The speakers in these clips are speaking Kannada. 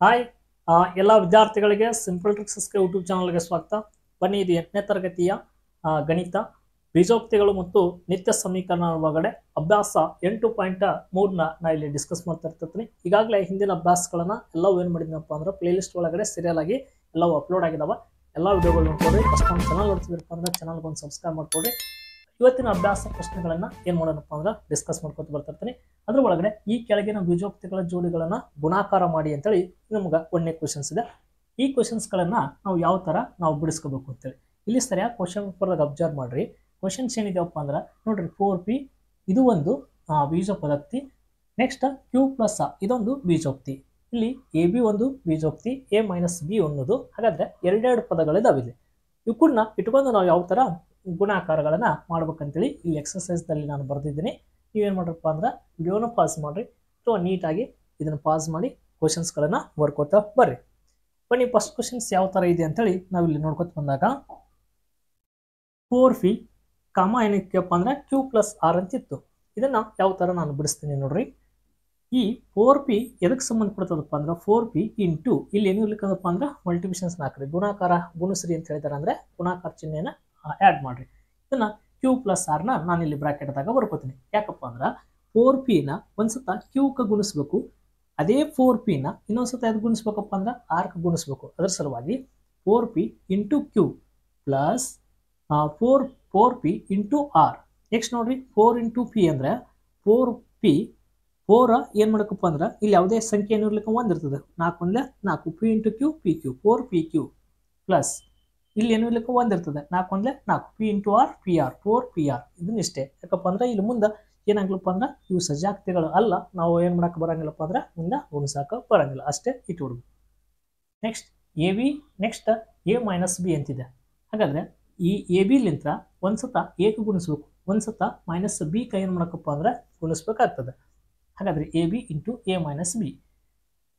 ಹಾಯ್. ಎಲ್ಲ ವಿದ್ಯಾರ್ಥಿಗಳಿಗೆ ಸಿಂಪಲ್ ಟ್ರಿಕ್ಸಸ್ಗೆ ಯೂಟ್ಯೂಬ್ ಚಾನಲ್ಗೆ ಸ್ವಾಗತ. ಬನ್ನಿ, ಇದು ಎಂಟನೇ ತರಗತಿಯ ಗಣಿತ, ಬೀಜೋಕ್ತಿಗಳು ಮತ್ತು ನಿತ್ಯ ಸಮೀಕರಣ ಒಳಗಡೆ ಅಭ್ಯಾಸ ಎಂಟು ಪಾಯಿಂಟ್ ಮೂರನ್ನ ನಾ ಇಲ್ಲಿ ಡಿಸ್ಕಸ್ ಮಾಡ್ತಾ ಇರ್ತೀನಿ. ಈಗಾಗಲೇ ಹಿಂದಿನ ಅಭ್ಯಾಸಗಳನ್ನ ಎಲ್ಲವೂ ಏನು ಮಾಡಿದ್ನಪ್ಪ ಅಂದ್ರೆ ಪ್ಲೇಲಿಸ್ಟ್ ಒಳಗಡೆ ಸೀರಿಯಲ್ ಆಗಿ ಎಲ್ಲವೂ ಅಪ್ಲೋಡ್ ಆಗಿದಾವೆ. ಎಲ್ಲ ವಿಡಿಯೋಗಳು ನೋಡ್ಕೊಡ್ರಿ ಫಸ್ಟ್ ನಮ್ಮ ಚಾನಲ್ ನೋಡ್ತಿದ್ರಪ್ಪ ಅಂದ್ರೆ ಚಾನಲ್ಗೆ ಒಂದು ಸಬ್ಸ್ಕ್ರೈಬ್ ಮಾಡ್ಕೊಡ್ರಿ ಇವತ್ತಿನ ಅಭ್ಯಾಸ ಪ್ರಶ್ನೆಗಳನ್ನ ಏನು ಮಾಡೋಣಪ್ಪ ಅಂದ್ರೆ ಡಿಸ್ಕಸ್ ಮಾಡ್ಕೊತ ಬರ್ತಿರ್ತೀನಿ ಅದ್ರ ಒಳಗಡೆ ಈ ಕೆಳಗಿನ ಬೀಜೋಕ್ತಿಗಳ ಜೋಡಿಗಳನ್ನ ಗುಣಾಕಾರ ಮಾಡಿ ಅಂತೇಳಿ ನಮ್ಗೆ ಒಂದನೇ ಕ್ವಶನ್ಸ್ ಇದೆ. ಈ ಕ್ವಶನ್ಸ್ಗಳನ್ನ ನಾವು ಯಾವ ತರ ನಾವು ಬಿಡಿಸ್ಕೋಬೇಕು ಅಂತೇಳಿ. ಇಲ್ಲಿ ಸರಿಯಾಗಿ ಕ್ವಶನ್ ಪೇಪರ್ದಾಗ ಅಬ್ಸರ್ವ್ ಮಾಡ್ರಿ. ಕ್ವಶನ್ಸ್ ಏನಿದೆಯಪ್ಪ ಅಂದ್ರೆ ನೋಡ್ರಿ ಫೋರ್ ಪಿ ಇದು ಒಂದು ಆ, ಬೀಜ ಪದಕ್ತಿ ನೆಕ್ಸ್ಟ್ ಕ್ಯೂ ಪ್ಲಸ್ ಇದೊಂದು ಬೀಜೋಕ್ತಿ. ಇಲ್ಲಿ ಎ ಬಿ ಒಂದು ಬೀಜೋಕ್ತಿ ಎ ಮೈನಸ್ ಬಿ ಅನ್ನೋದು ಹಾಗಾದ್ರೆ ಎರಡೆರಡು ಪದಗಳಿದಾವೆ ಇಲ್ಲಿ ಇವಕ್ಕನ್ನ ಇಟ್ಕೊಂಡು ನಾವು ಯಾವ ಥರ ಗುಣಾಕಾರಗಳನ್ನ ಮಾಡ್ಬೇಕಂತೇಳಿ ಇಲ್ಲಿ ಎಕ್ಸಸೈಸ್ದಲ್ಲಿ ನಾನು ಬರೆದಿದ್ದೀನಿ. ನೀವೇನು ಮಾಡ್ರಪ್ಪ ಅಂದ್ರೆ ವಿಡಿಯೋನ ಪಾಸ್ ಮಾಡಿರಿ. ಅಥವಾ ನೀಟಾಗಿ ಇದನ್ನು ಪಾಸ್ ಮಾಡಿ ಕ್ವಶನ್ಸ್ಗಳನ್ನು ಬರ್ಕೋತಾ ಬರ್ರಿ. ಬನ್ನಿ ಫಸ್ಟ್ ಕ್ವಶನ್ಸ್ ಯಾವ ಥರ ಇದೆ ಅಂತೇಳಿ ನಾವು ಇಲ್ಲಿ ನೋಡ್ಕೊತ ಬಂದಾಗ ಫೋರ್ ಫಿ ಕಾಮ ಏನಕ್ಕೆಪ್ಪ ಅಂದ್ರೆ ಕ್ಯೂ ಪ್ಲಸ್ ಆರ್ ಅಂತಿತ್ತು. ಇದನ್ನು ಯಾವ ಥರ ನಾನು ಬಿಡಿಸ್ತೀನಿ ನೋಡ್ರಿ. ಈ ಫೋರ್ ಪಿ ಎದಕ್ಕೆ ಸಂಬಂಧಪಡ್ತದಪ್ಪ ಅಂದ್ರೆ ಫೋರ್ ಪಿ ಇಂಟು ಇಲ್ಲಿ ಏನು ಇರ್ಲಿಕ್ಕಂದ್ರಪ್ಪ ಅಂದ್ರೆ ಮಲ್ಟಿಪ್ಲಿಷನ್ಸ್ ಹಾಕ್ರಿ. ಗುಣಾಕಾರ ಗುಣಿಸ್ರಿ ಅಂತ ಹೇಳಿದಾರೆ ಅಂದ್ರೆ ಗುಣಾಕಾರ ಚಿಹ್ನೆನ ಆ್ಯಡ್ ಮಾಡ್ರಿ. ಇದನ್ನ ಕ್ಯೂ ಪ್ಲಸ್ ಆರ್ನ ನಾನು ಇಲ್ಲಿ ಬ್ರಾಕೆಟ್ದಾಗ ಬರ್ಕೋತೀನಿ. ಯಾಕಪ್ಪ ಅಂದ್ರೆ ಫೋರ್ ಪಿನ ಒಂದ್ಸತ ಕ ಗುಣಿಸ್ಬೇಕು. ಅದೇ ಫೋರ್ ಪಿನ ಇನ್ನೊಂದ್ಸತ ಅದು ಗುಣಿಸ್ಬೇಕಪ್ಪ ಅಂದ್ರೆ ಆರ್ಕ್ ಗುಣಿಸ್ಬೇಕು. ಅದರ ಸಲುವಾಗಿ four P into Q plus four four P into R next ನೋಡ್ರಿ ಫೋರ್ ಇಂಟು ಪಿ ಅಂದ್ರೆ ಫೋರ್ ಪಿ ಫೋರ್ ಏನು ಮಾಡಕಪ್ಪ ಅಂದ್ರೆ ಇಲ್ಲಿ ಯಾವುದೇ ಸಂಖ್ಯೆ ಏನು ಇರ್ಲಿಕ್ಕೆ ಒಂದು ಇರ್ತದೆ. ನಾಲ್ಕು ಒಂದ್ಲೆ ನಾಲ್ಕು, P into Q, P Q, four, P Q, plus ಇಲ್ಲಿ ಏನು ಇರ್ಲಿಕ್ಕೆ ಒಂದು ಇರ್ತದೆ. ನಾಲ್ಕು ಒಂದ್ಲೆ ನಾಲ್ಕು, P into R, P R, four, P R, ಇದನ್ನ ಇಷ್ಟೇ. ಯಾಕಪ್ಪ ಅಂದ್ರೆ ಇಲ್ಲಿ ಮುಂದೆ ಏನಾಗ್ಲಪ್ಪ ಅಂದ್ರೆ ಇವು ಸಜಾಕ್ತಿಗಳು ಅಲ್ಲ. ನಾವು ಏನು ಮಾಡಕ್ಕೆ ಬರಂಗಿಲ್ಲಪ್ಪ ಅಂದ್ರೆ ಮುಂದೆ ಗುಣಿಸಾಕ ಬರಂಗಿಲ್ಲ. ಅಷ್ಟೇ ಇಟ್ಬಿಡ್ಬೇಕು next A B next A minus B ಅಂತಿದೆ. ಹಾಗಾದ್ರೆ ಈ ಎ ಬಿಲಿಂತ ಒಂದ್ಸತ ಎಗೆ ಗುಣಿಸ್ಬೇಕು. ಒಂದ್ಸತ ಮೈನಸ್ ಬಿ ಕೈ ಏನು ಮಾಡಕಪ್ಪ ಅಂದ್ರೆ ಗುಣಿಸ್ಬೇಕಾಗ್ತದೆ. ಹಾಗಾದ್ರೆ A B into A minus B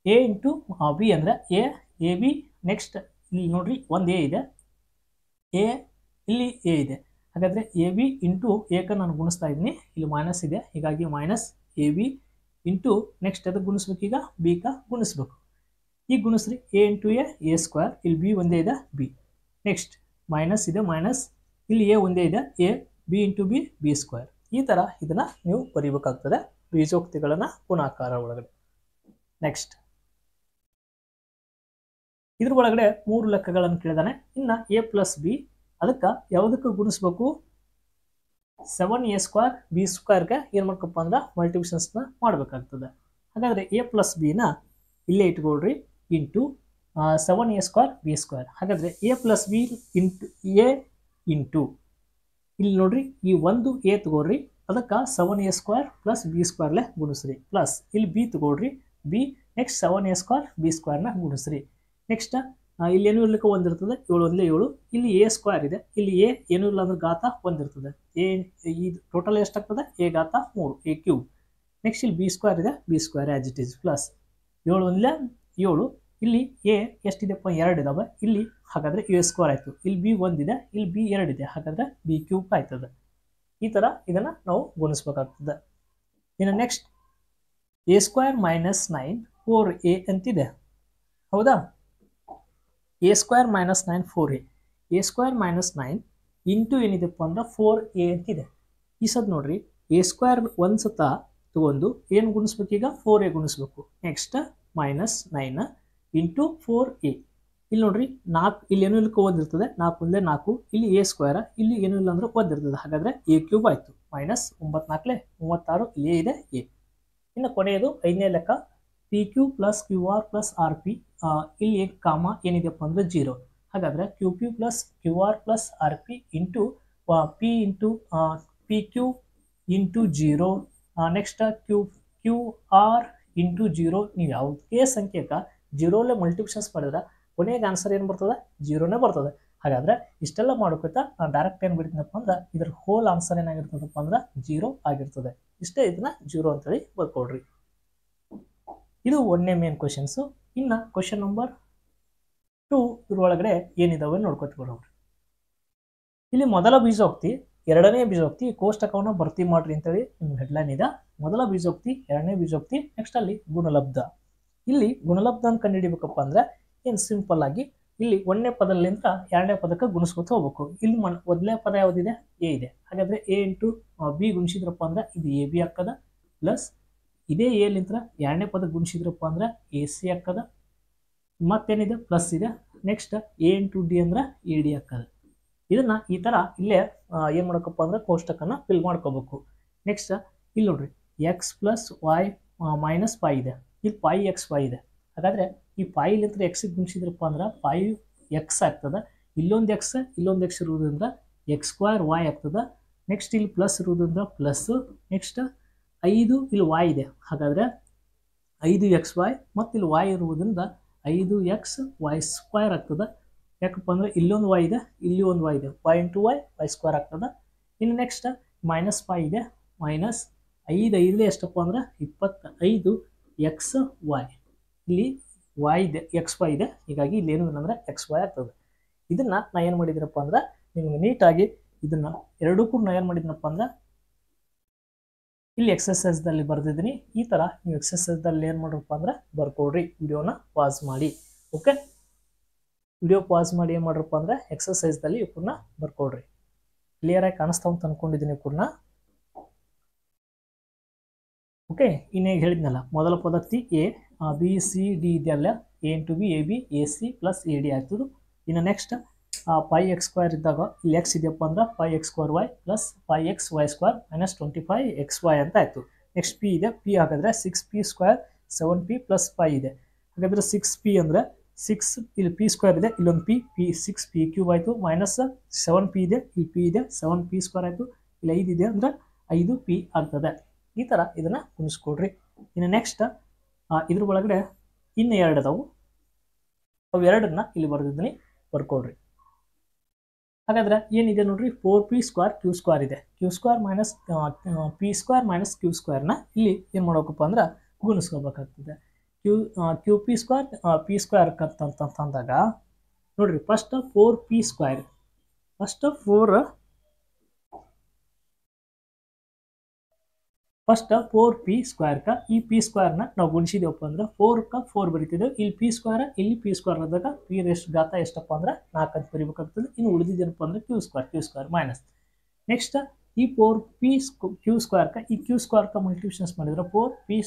A into B ಅಂದರೆ ಎ ಎ ಬಿ ನೆಕ್ಸ್ಟ್ ಇಲ್ಲಿ ನೋಡಿರಿ ಒಂದು ಎ ಇದೆ. ಎ ಇಲ್ಲಿ ಎ ಇದೆ. ಹಾಗಾದರೆ ಎ ಬಿ ಇಂಟು ಏಕ ನಾನು ಗುಣಿಸ್ತಾ ಇದ್ದೀನಿ. ಇಲ್ಲಿ ಮೈನಸ್ ಇದೆ. ಹೀಗಾಗಿ minus A B into next ಅದಕ್ಕೆ ಗುಣಿಸ್ಬೇಕು ಈಗ? ಬಿ ಕ ಗುಣಿಸ್ಬೇಕು. ಈಗ ಗುಣಿಸ್ರಿ A into A A square ಇಲ್ಲಿ ಬಿ ಒಂದೇ ಇದೆ ಬಿ ನೆಕ್ಸ್ಟ್ ಮೈನಸ್ ಇದೆ ಮೈನಸ್ ಇಲ್ಲಿ ಎ ಒಂದೇ ಇದೆ A B into B B square ಈ ಥರ ಇದನ್ನು ನೀವು ಬರೀಬೇಕಾಗ್ತದೆ. ಬೀಜೋಕ್ತಿಗಳನ್ನು ಗುಣಾಕಾರ ಒಳಗಡೆ. ನೆಕ್ಸ್ಟ್ ಇದ್ರ ಒಳಗಡೆ ಮೂರು ಲೆಕ್ಕಗಳನ್ನು ಕೇಳಿದಾನೆ. ಇನ್ನ ಎ ಪ್ಲಸ್ ಬಿ ಅದಕ್ಕೆ ಯಾವುದಕ್ಕೆ ಗುಣಿಸ್ಬೇಕು? ಸೆವೆನ್ ಎ ಸ್ಕ್ವೇರ್ ಬಿ ಸ್ಕ್ವೇರ್ಗೆ ಏನು ಮಾಡ್ಕಪ್ಪ ಅಂದ್ರೆ ಮಲ್ಟಿಪ್ಲಿಷನ್ಸ್ನ ಮಾಡಬೇಕಾಗ್ತದೆ. ಹಾಗಾದರೆ ಎ ಪ್ಲಸ್ ಬಿನ ಇಲ್ಲೇ ಇಟ್ಕೊಳ್ರಿ into seven A square B square ಹಾಗಾದರೆ A plus B into A into ಇಲ್ಲಿ ನೋಡ್ರಿ, ಈ ಒಂದು ಎ ತಗೋರಿ ಅದಕ್ಕೆ seven A square plus B ಸ್ಕ್ವೇರ್ಲೆ ಗುಣಿಸ್ರಿ. ಪ್ಲಸ್ ಇಲ್ಲಿ ಬಿ ತಗೊಳ್ರಿ. B next seven A square B ಸ್ಕ್ವೇರ್ನ ಗುಣಿಸ್ರಿ. ನೆಕ್ಸ್ಟ್ ಇಲ್ಲಿ ಏನು ಇರ್ಲಿಕ್ಕೆ ಒಂದಿರ್ತದೆ? ಏಳು ಒಂದೇ ಏಳು. ಇಲ್ಲಿ ಎ ಸ್ಕ್ವೇರ್ ಇದೆ. ಇಲ್ಲಿ ಎ ಏನೂ ಇಲ್ಲ ಅಂದ್ರೆ ಗಾತ ಒಂದಿರ್ತದೆ. ಎ ಈ ಟೋಟಲ್ ಎಷ್ಟಾಗ್ತದೆ? ಎ ಗಾತ ಮೂರು ಎ ಕ್ಯೂಬ್ ನೆಕ್ಸ್ಟ್ ಇಲ್ಲಿ ಬಿ ಸ್ಕ್ವೇರ್ ಇದೆ. B square as it is plus ಏಳು ಒಂದಲೇ ಏಳು. ಇಲ್ಲಿ ಎ ಎಷ್ಟಿದೆಪ್ಪ ಎರಡು ಇದಾವೆ. ಇಲ್ಲಿ ಹಾಗಾದರೆ ಎ ಸ್ಕ್ವೇರ್ ಆಯಿತು. ಇಲ್ಲಿ ಬಿ ಒಂದಿದೆ. ಇಲ್ಲಿ ಬಿ ಎರಡಿದೆ. ಹಾಗಾದರೆ ಬಿ ಕ್ಯೂಬ್ ಆಯ್ತದೆ. ಈ ಥರ ಇದನ್ನು ನಾವು ಗುಣಿಸ್ಬೇಕಾಗ್ತದೆ. ಇನ್ನು next A square minus nine four A ಅಂತಿದೆ. ಹೌದಾ? A square minus nine four A A square minus nine into ಏನಿದೆಪ್ಪ ಅಂದ್ರೆ ಫೋರ್ ಎ ಅಂತಿದೆ. ಈ ಸದ್ ನೋಡ್ರಿ ಎ ಸ್ಕ್ವೇರ್ ಒಂದು ಸತ ತಗೊಂಡು ಏನು ಗುಣಿಸ್ಬೇಕೀಗ? Four A ಗುಣಿಸ್ಬೇಕು. Next minus nine into four A ಇಲ್ಲಿ ನೋಡ್ರಿ ನಾಲ್ಕು, ಇಲ್ಲಿ ಏನೂ ಇಲ್ಲಕ್ಕೆ ಓದಿರ್ತದೆ ನಾಲ್ಕು ಒಂದೇ ನಾಲ್ಕು, ಇಲ್ಲಿ ಎ ಸ್ಕ್ವೇರ್ ಇಲ್ಲಿ ಏನೂ ಇಲ್ಲ ಅಂದ್ರೆ ಓದಿರ್ತದೆ ಹಾಗಾದರೆ ಎ ಕ್ಯೂಬ್ ಆಯಿತು. ಮೈನಸ್ ಒಂಬತ್ನಾಲ್ಕಲೆ ಮೂವತ್ತಾರು, ಇಲ್ಲಿ ಇದೆ ಎ ಇನ್ನು ಕೊನೆಯದು ಐದನೇ ಲೆಕ್ಕ P Q plus Q R plus R P ಇಲ್ಲಿ ಕಾಮ ಏನಿದೆಯಪ್ಪ ಅಂದ್ರೆ ಜೀರೋ ಹಾಗಾದರೆ Q P plus Q R plus R P into P into P Q into zero next Q Q R into zero ನೀವು ಯಾವುದೇ ಸಂಖ್ಯೆಗೆ ಜೀರೋಲೆ ಮಲ್ಟಿಪ್ಷನ್ಸ್ ಮಾಡಿದ್ರೆ ಕೊನೆಗೆ ಆನ್ಸರ್ ಏನು ಬರ್ತದೆ? ಜೀರೋನೇ ಬರ್ತದೆ. ಹಾಗಾದ್ರೆ ಇಷ್ಟೆಲ್ಲ ಮಾಡ್ಕೋತಾ ನಾನು ಡೈರೆಕ್ಟ್ ಏನು ಬಿಡ್ತೀನಪ್ಪ ಅಂದ್ರೆ ಇದ್ರ ಹೋಲ್ ಆನ್ಸರ್ ಏನಾಗಿರ್ತದಪ್ಪ ಅಂದ್ರೆ ಜೀರೋ ಆಗಿರ್ತದೆ. ಇಷ್ಟೇ ಇದನ್ನ ಜೀರೋ ಅಂತೇಳಿ ಬರ್ಕೊಡ್ರಿ. ಇದು ಒಂದನೇ ಮೇನ್ ಕ್ವಶನ್ಸು ಇನ್ನು ಕ್ವಶನ್ ನಂಬರ್ ಟೂ ಇದ್ರೊಳಗಡೆ ಏನಿದಾವೆ ನೋಡ್ಕೊತ ಬರೋವ್ರಿ. ಇಲ್ಲಿ ಮೊದಲ ಬೀಜೋಕ್ತಿ, ಎರಡನೇ ಬೀಜೋಕ್ತಿ, ಕೋಷ್ಟಕವನ್ನು ಭರ್ತಿ ಮಾಡ್ರಿ ಅಂತೇಳಿ ನಿಮ್ಮ ಹೆಡ್ಲೈನ್ ಇದೆ. ಮೊದಲ ಬೀಜೋಕ್ತಿ, ಎರಡನೇ ಬೀಜೋಕ್ತಿ ನೆಕ್ಸ್ಟ್ ಅಲ್ಲಿ ಗುಣಲಬ್ಧ. ಇಲ್ಲಿ ಗುಣಲಬ್ಧ ಕಂಡುಹಿಡಿಬೇಕಪ್ಪ ಅಂದ್ರೆ ಏನು ಸಿಂಪಲ್ ಆಗಿ ಇಲ್ಲಿ ಒಂದನೇ ಪದದಿಂದ ಎರಡನೇ ಪದಕ್ಕೆ ಗುಣಿಸ್ಕೊತ ಹೋಗ್ಬೇಕು. ಇಲ್ಲಿ ಮನ್ ಮೊದಲನೇ ಪದ ಯಾವುದಿದೆ? ಎ ಇದೆ. ಹಾಗಾದ್ರೆ ಎ ಇಂಟು ಬಿ ಗುಣಿಸಿದ್ರಪ್ಪ ಅಂದ್ರೆ ಇದು ಎ, ಬಿ ಹಾಕದ ಪ್ಲಸ್ ಇದೇ ಎಲಿಂತ್ರ ಎರಡನೇ ಪದ ಗುಣಿಸಿದ್ರಪ್ಪ ಅಂದ್ರೆ ಎ, ಸಿ ಹಾಕದ ಮತ್ತೇನಿದೆ? ಪ್ಲಸ್ ಇದೆ. ನೆಕ್ಸ್ಟ್ ಎ ಇಂಟು ಡಿ ಅಂದ್ರೆ ಎ ಡಿ ಹಾಕದ ಇದನ್ನ ಈ ಥರ ಇಲ್ಲೇ ಏನು ಮಾಡಬೇಕಪ್ಪ ಅಂದ್ರೆ ಕೋಷ್ಟಕನ ಫಿಲ್ ಮಾಡ್ಕೋಬೇಕು. ನೆಕ್ಸ್ಟ್ ಇಲ್ಲಿ ನೋಡ್ರಿ X plus Y minus pi ಇದೆ. ಇಲ್ಲಿ ಪೈ ಎಕ್ಸ್ ವೈ ಇದೆ. ಹಾಗಾದ್ರೆ ಈ ಪಾಯಿಲಿಂತ್ರ ಎಕ್ಸಿಗೆ ಗುಣಿಸಿದ್ರಪ್ಪ ಅಂದ್ರೆ ಫೈವ್ ಎಕ್ಸ್ ಆಗ್ತದೆ. ಇಲ್ಲೊಂದು ಎಕ್ಸ್ ಇಲ್ಲೊಂದು ಎಕ್ಸ್ ಇರುವುದರಿಂದ ಎಕ್ಸ್ ಸ್ಕ್ವೇರ್ ವಾಯ್ ಆಗ್ತದೆ. ನೆಕ್ಸ್ಟ್ ಇಲ್ಲಿ ಪ್ಲಸ್ ಇರುವುದರಿಂದ ಪ್ಲಸ್ ನೆಕ್ಸ್ಟ್ ಐದು ಇಲ್ಲಿ ವಾಯ್ ಇದೆ. ಹಾಗಾದರೆ ಐದು ಎಕ್ಸ್ ವಾಯ್ ಮತ್ತು ಇಲ್ಲಿ ವೈ ಇರುವುದರಿಂದ ಐದು ಎಕ್ಸ್ ವೈ ಸ್ಕ್ವೇರ್ ಆಗ್ತದೆ. ಯಾಕಪ್ಪ ಅಂದರೆ ಇಲ್ಲೊಂದು ವೈ ಇದೆ, ಇಲ್ಲಿ ಒಂದು ವೈ ಇದೆ. Y into Y Y square ಆಗ್ತದೆ. ಇನ್ನು ನೆಕ್ಸ್ಟ್ ಮೈನಸ್ ಫೈ ಇದೆ. ಮೈನಸ್ ಐದು ಐದಲೇ ಎಷ್ಟಪ್ಪ ಅಂದ್ರೆ ಇಪ್ಪತ್ತೈದು ಎಕ್ಸ್ ವೈ ಇಲ್ಲಿ ವೈ ಇದೆ ಎಕ್ಸ್ ವೈ ಇದೆ ಹೀಗಾಗಿ ಇಲ್ಲಿ ಏನು ಇಲ್ಲ ಅಂದರೆ ಎಕ್ಸ್ ವೈ ಆಗ್ತದೆ. ಇದನ್ನ ನಾ ಏನು ಮಾಡಿದ್ದೀನಪ್ಪ ಅಂದ್ರೆ, ನಿಮ್ಗೆ ನೀಟಾಗಿ ಇದನ್ನ ಎರಡಕ್ಕೂ ನಾ ಏನು ಮಾಡಿದ್ನಪ್ಪ ಅಂದ್ರೆ, ಇಲ್ಲಿ ಎಕ್ಸಸೈಸ್ದಲ್ಲಿ ಬರೆದಿದ್ದೀನಿ. ಈ ಥರ ನೀವು ಎಕ್ಸಸೈಸ್ದಲ್ಲಿ ಏನು ಮಾಡ್ರಪ್ಪ ಅಂದ್ರೆ, ಬರ್ಕೊಡ್ರಿ. ವಿಡಿಯೋನ ಪಾಸ್ ಮಾಡಿ. ಓಕೆ ವಿಡಿಯೋ ಪಾಸ್ ಮಾಡಿ ಏನು ಮಾಡ್ರಪ್ಪ ಅಂದ್ರೆ ಎಕ್ಸಸೈಸ್ದಲ್ಲಿ ಇವ್ರನ್ನ ಬರ್ಕೊಡ್ರಿ. ಕ್ಲಿಯರಾಗಿ ಕಾಣಿಸ್ತಾವ ಅಂತ ಅನ್ಕೊಂಡಿದ್ದೀನಿ ಇವ್ರನ್ನ ಓಕೆ ಇನ್ನೇ ಹೇಳಿದ್ನಲ್ಲ, ಮೊದಲ ಪದ್ಧತಿ ಎ ಬಿ ಸಿ ಡಿ ಇದೆಯಲ್ಲ? A into B A B A C plus A D ಆಗ್ತದೆ. ಇನ್ನು ನೆಕ್ಸ್ಟ್ ಪೈ ಎಕ್ಸ್ ಸ್ಕ್ವೇರ್ ಇದ್ದಾಗ ಇಲ್ಲಿ ಎಕ್ಸ್ ಇದೆಯಪ್ಪ ಅಂದ್ರೆ five X square Y plus five X Y square minus twenty five X Y ಅಂತ ಆಯಿತು. ನೆಕ್ಸ್ಟ್ ಪಿ ಇದೆ. ಪಿ ಹಾಗಾದರೆ six P square seven P plus five ಇದೆ. ಹಾಗಾದರೆ ಸಿಕ್ಸ್ ಪಿ ಅಂದರೆ ಸಿಕ್ಸ್ ಇಲ್ಲಿ ಪಿ ಸ್ಕ್ವೇರ್ ಇದೆ, ಇಲ್ಲೊಂದು P P six P cube ಆಯಿತು. ಮೈನಸ್ ಸೆವೆನ್ ಪಿ ಇದೆ, ಇಲ್ಲಿ ಪಿ ಇದೆ ಸೆವೆನ್ ಪಿ ಸ್ಕ್ವೇರ್ ಆಯಿತು. ಇಲ್ಲಿ ಐದು ಇದೆ ಅಂದರೆ ಐದು ಪಿ ಆಗ್ತದೆ. ಈ ಥರ ಇದನ್ನು ಕುಣಿಸ್ಕೊಡ್ರಿ ಇನ್ನು ನೆಕ್ಸ್ಟ್ ಇದ್ರ ಒಳಗಡೆ ಇನ್ನು ಎರಡು ಅದಾವು. ಅವೆರಡನ್ನ ಇಲ್ಲಿ ಬರೆದಿದ್ದೀನಿ ಬರ್ಕೊಡ್ರಿ. ಹಾಗಾದ್ರೆ ಏನಿದೆ ನೋಡ್ರಿ? Four P square Q square ಇದೆ. Q square minus P square minus Q ಸ್ಕ್ವೇರ್ನ ಇಲ್ಲಿ ಏನು ಮಾಡೋಕಪ್ಪ ಅಂದ್ರೆ ಗುಣಿಸ್ಕೋಬೇಕಾಗ್ತದೆ. Q Q P square P square ಅಂತಂದಾಗ ನೋಡ್ರಿ first four P square first four first four P ಸ್ಕ್ವೇರ್ಕ ಈ ಪಿ ಸ್ಕ್ವೇರ್ನ ನಾವು ಗುಣಿಸಿದೇವಪ್ಪ ಅಂದ್ರೆ ಫೋರ್ಕ ಫೋರ್ ಬರಿತಿದ್ದೇವೆ ಇಲ್ಲಿ ಪಿ ಸ್ಕ್ವೇರ್, ಇಲ್ಲಿ ಪಿ ಸ್ಕ್ವೇರ್ ಆದಾಗ ಪಿ ಎಷ್ಟು ಗಾತ ಎಷ್ಟಪ್ಪ ಅಂದ್ರೆ ನಾಲ್ಕು ಅಂತ ಬರಿಬೇಕಾಗ್ತದೆ. ಇನ್ನು ಉಳಿದಿದ್ದೇನಪ್ಪ ಅಂದ್ರೆ Q square Q square minus. Next, ಈ ಫೋರ್ ಪಿ ಕ್ಯೂ ಸ್ಕ್ವೇರ್ಕ ಈ ಕ್ಯೂ ಸ್ಕ್ವೇರ್ಕ ಮಲ್ಟಿಪ್ಲಿಷನ್ಸ್ ಮಾಡಿದ್ರೆ ಫೋರ್ ಪಿ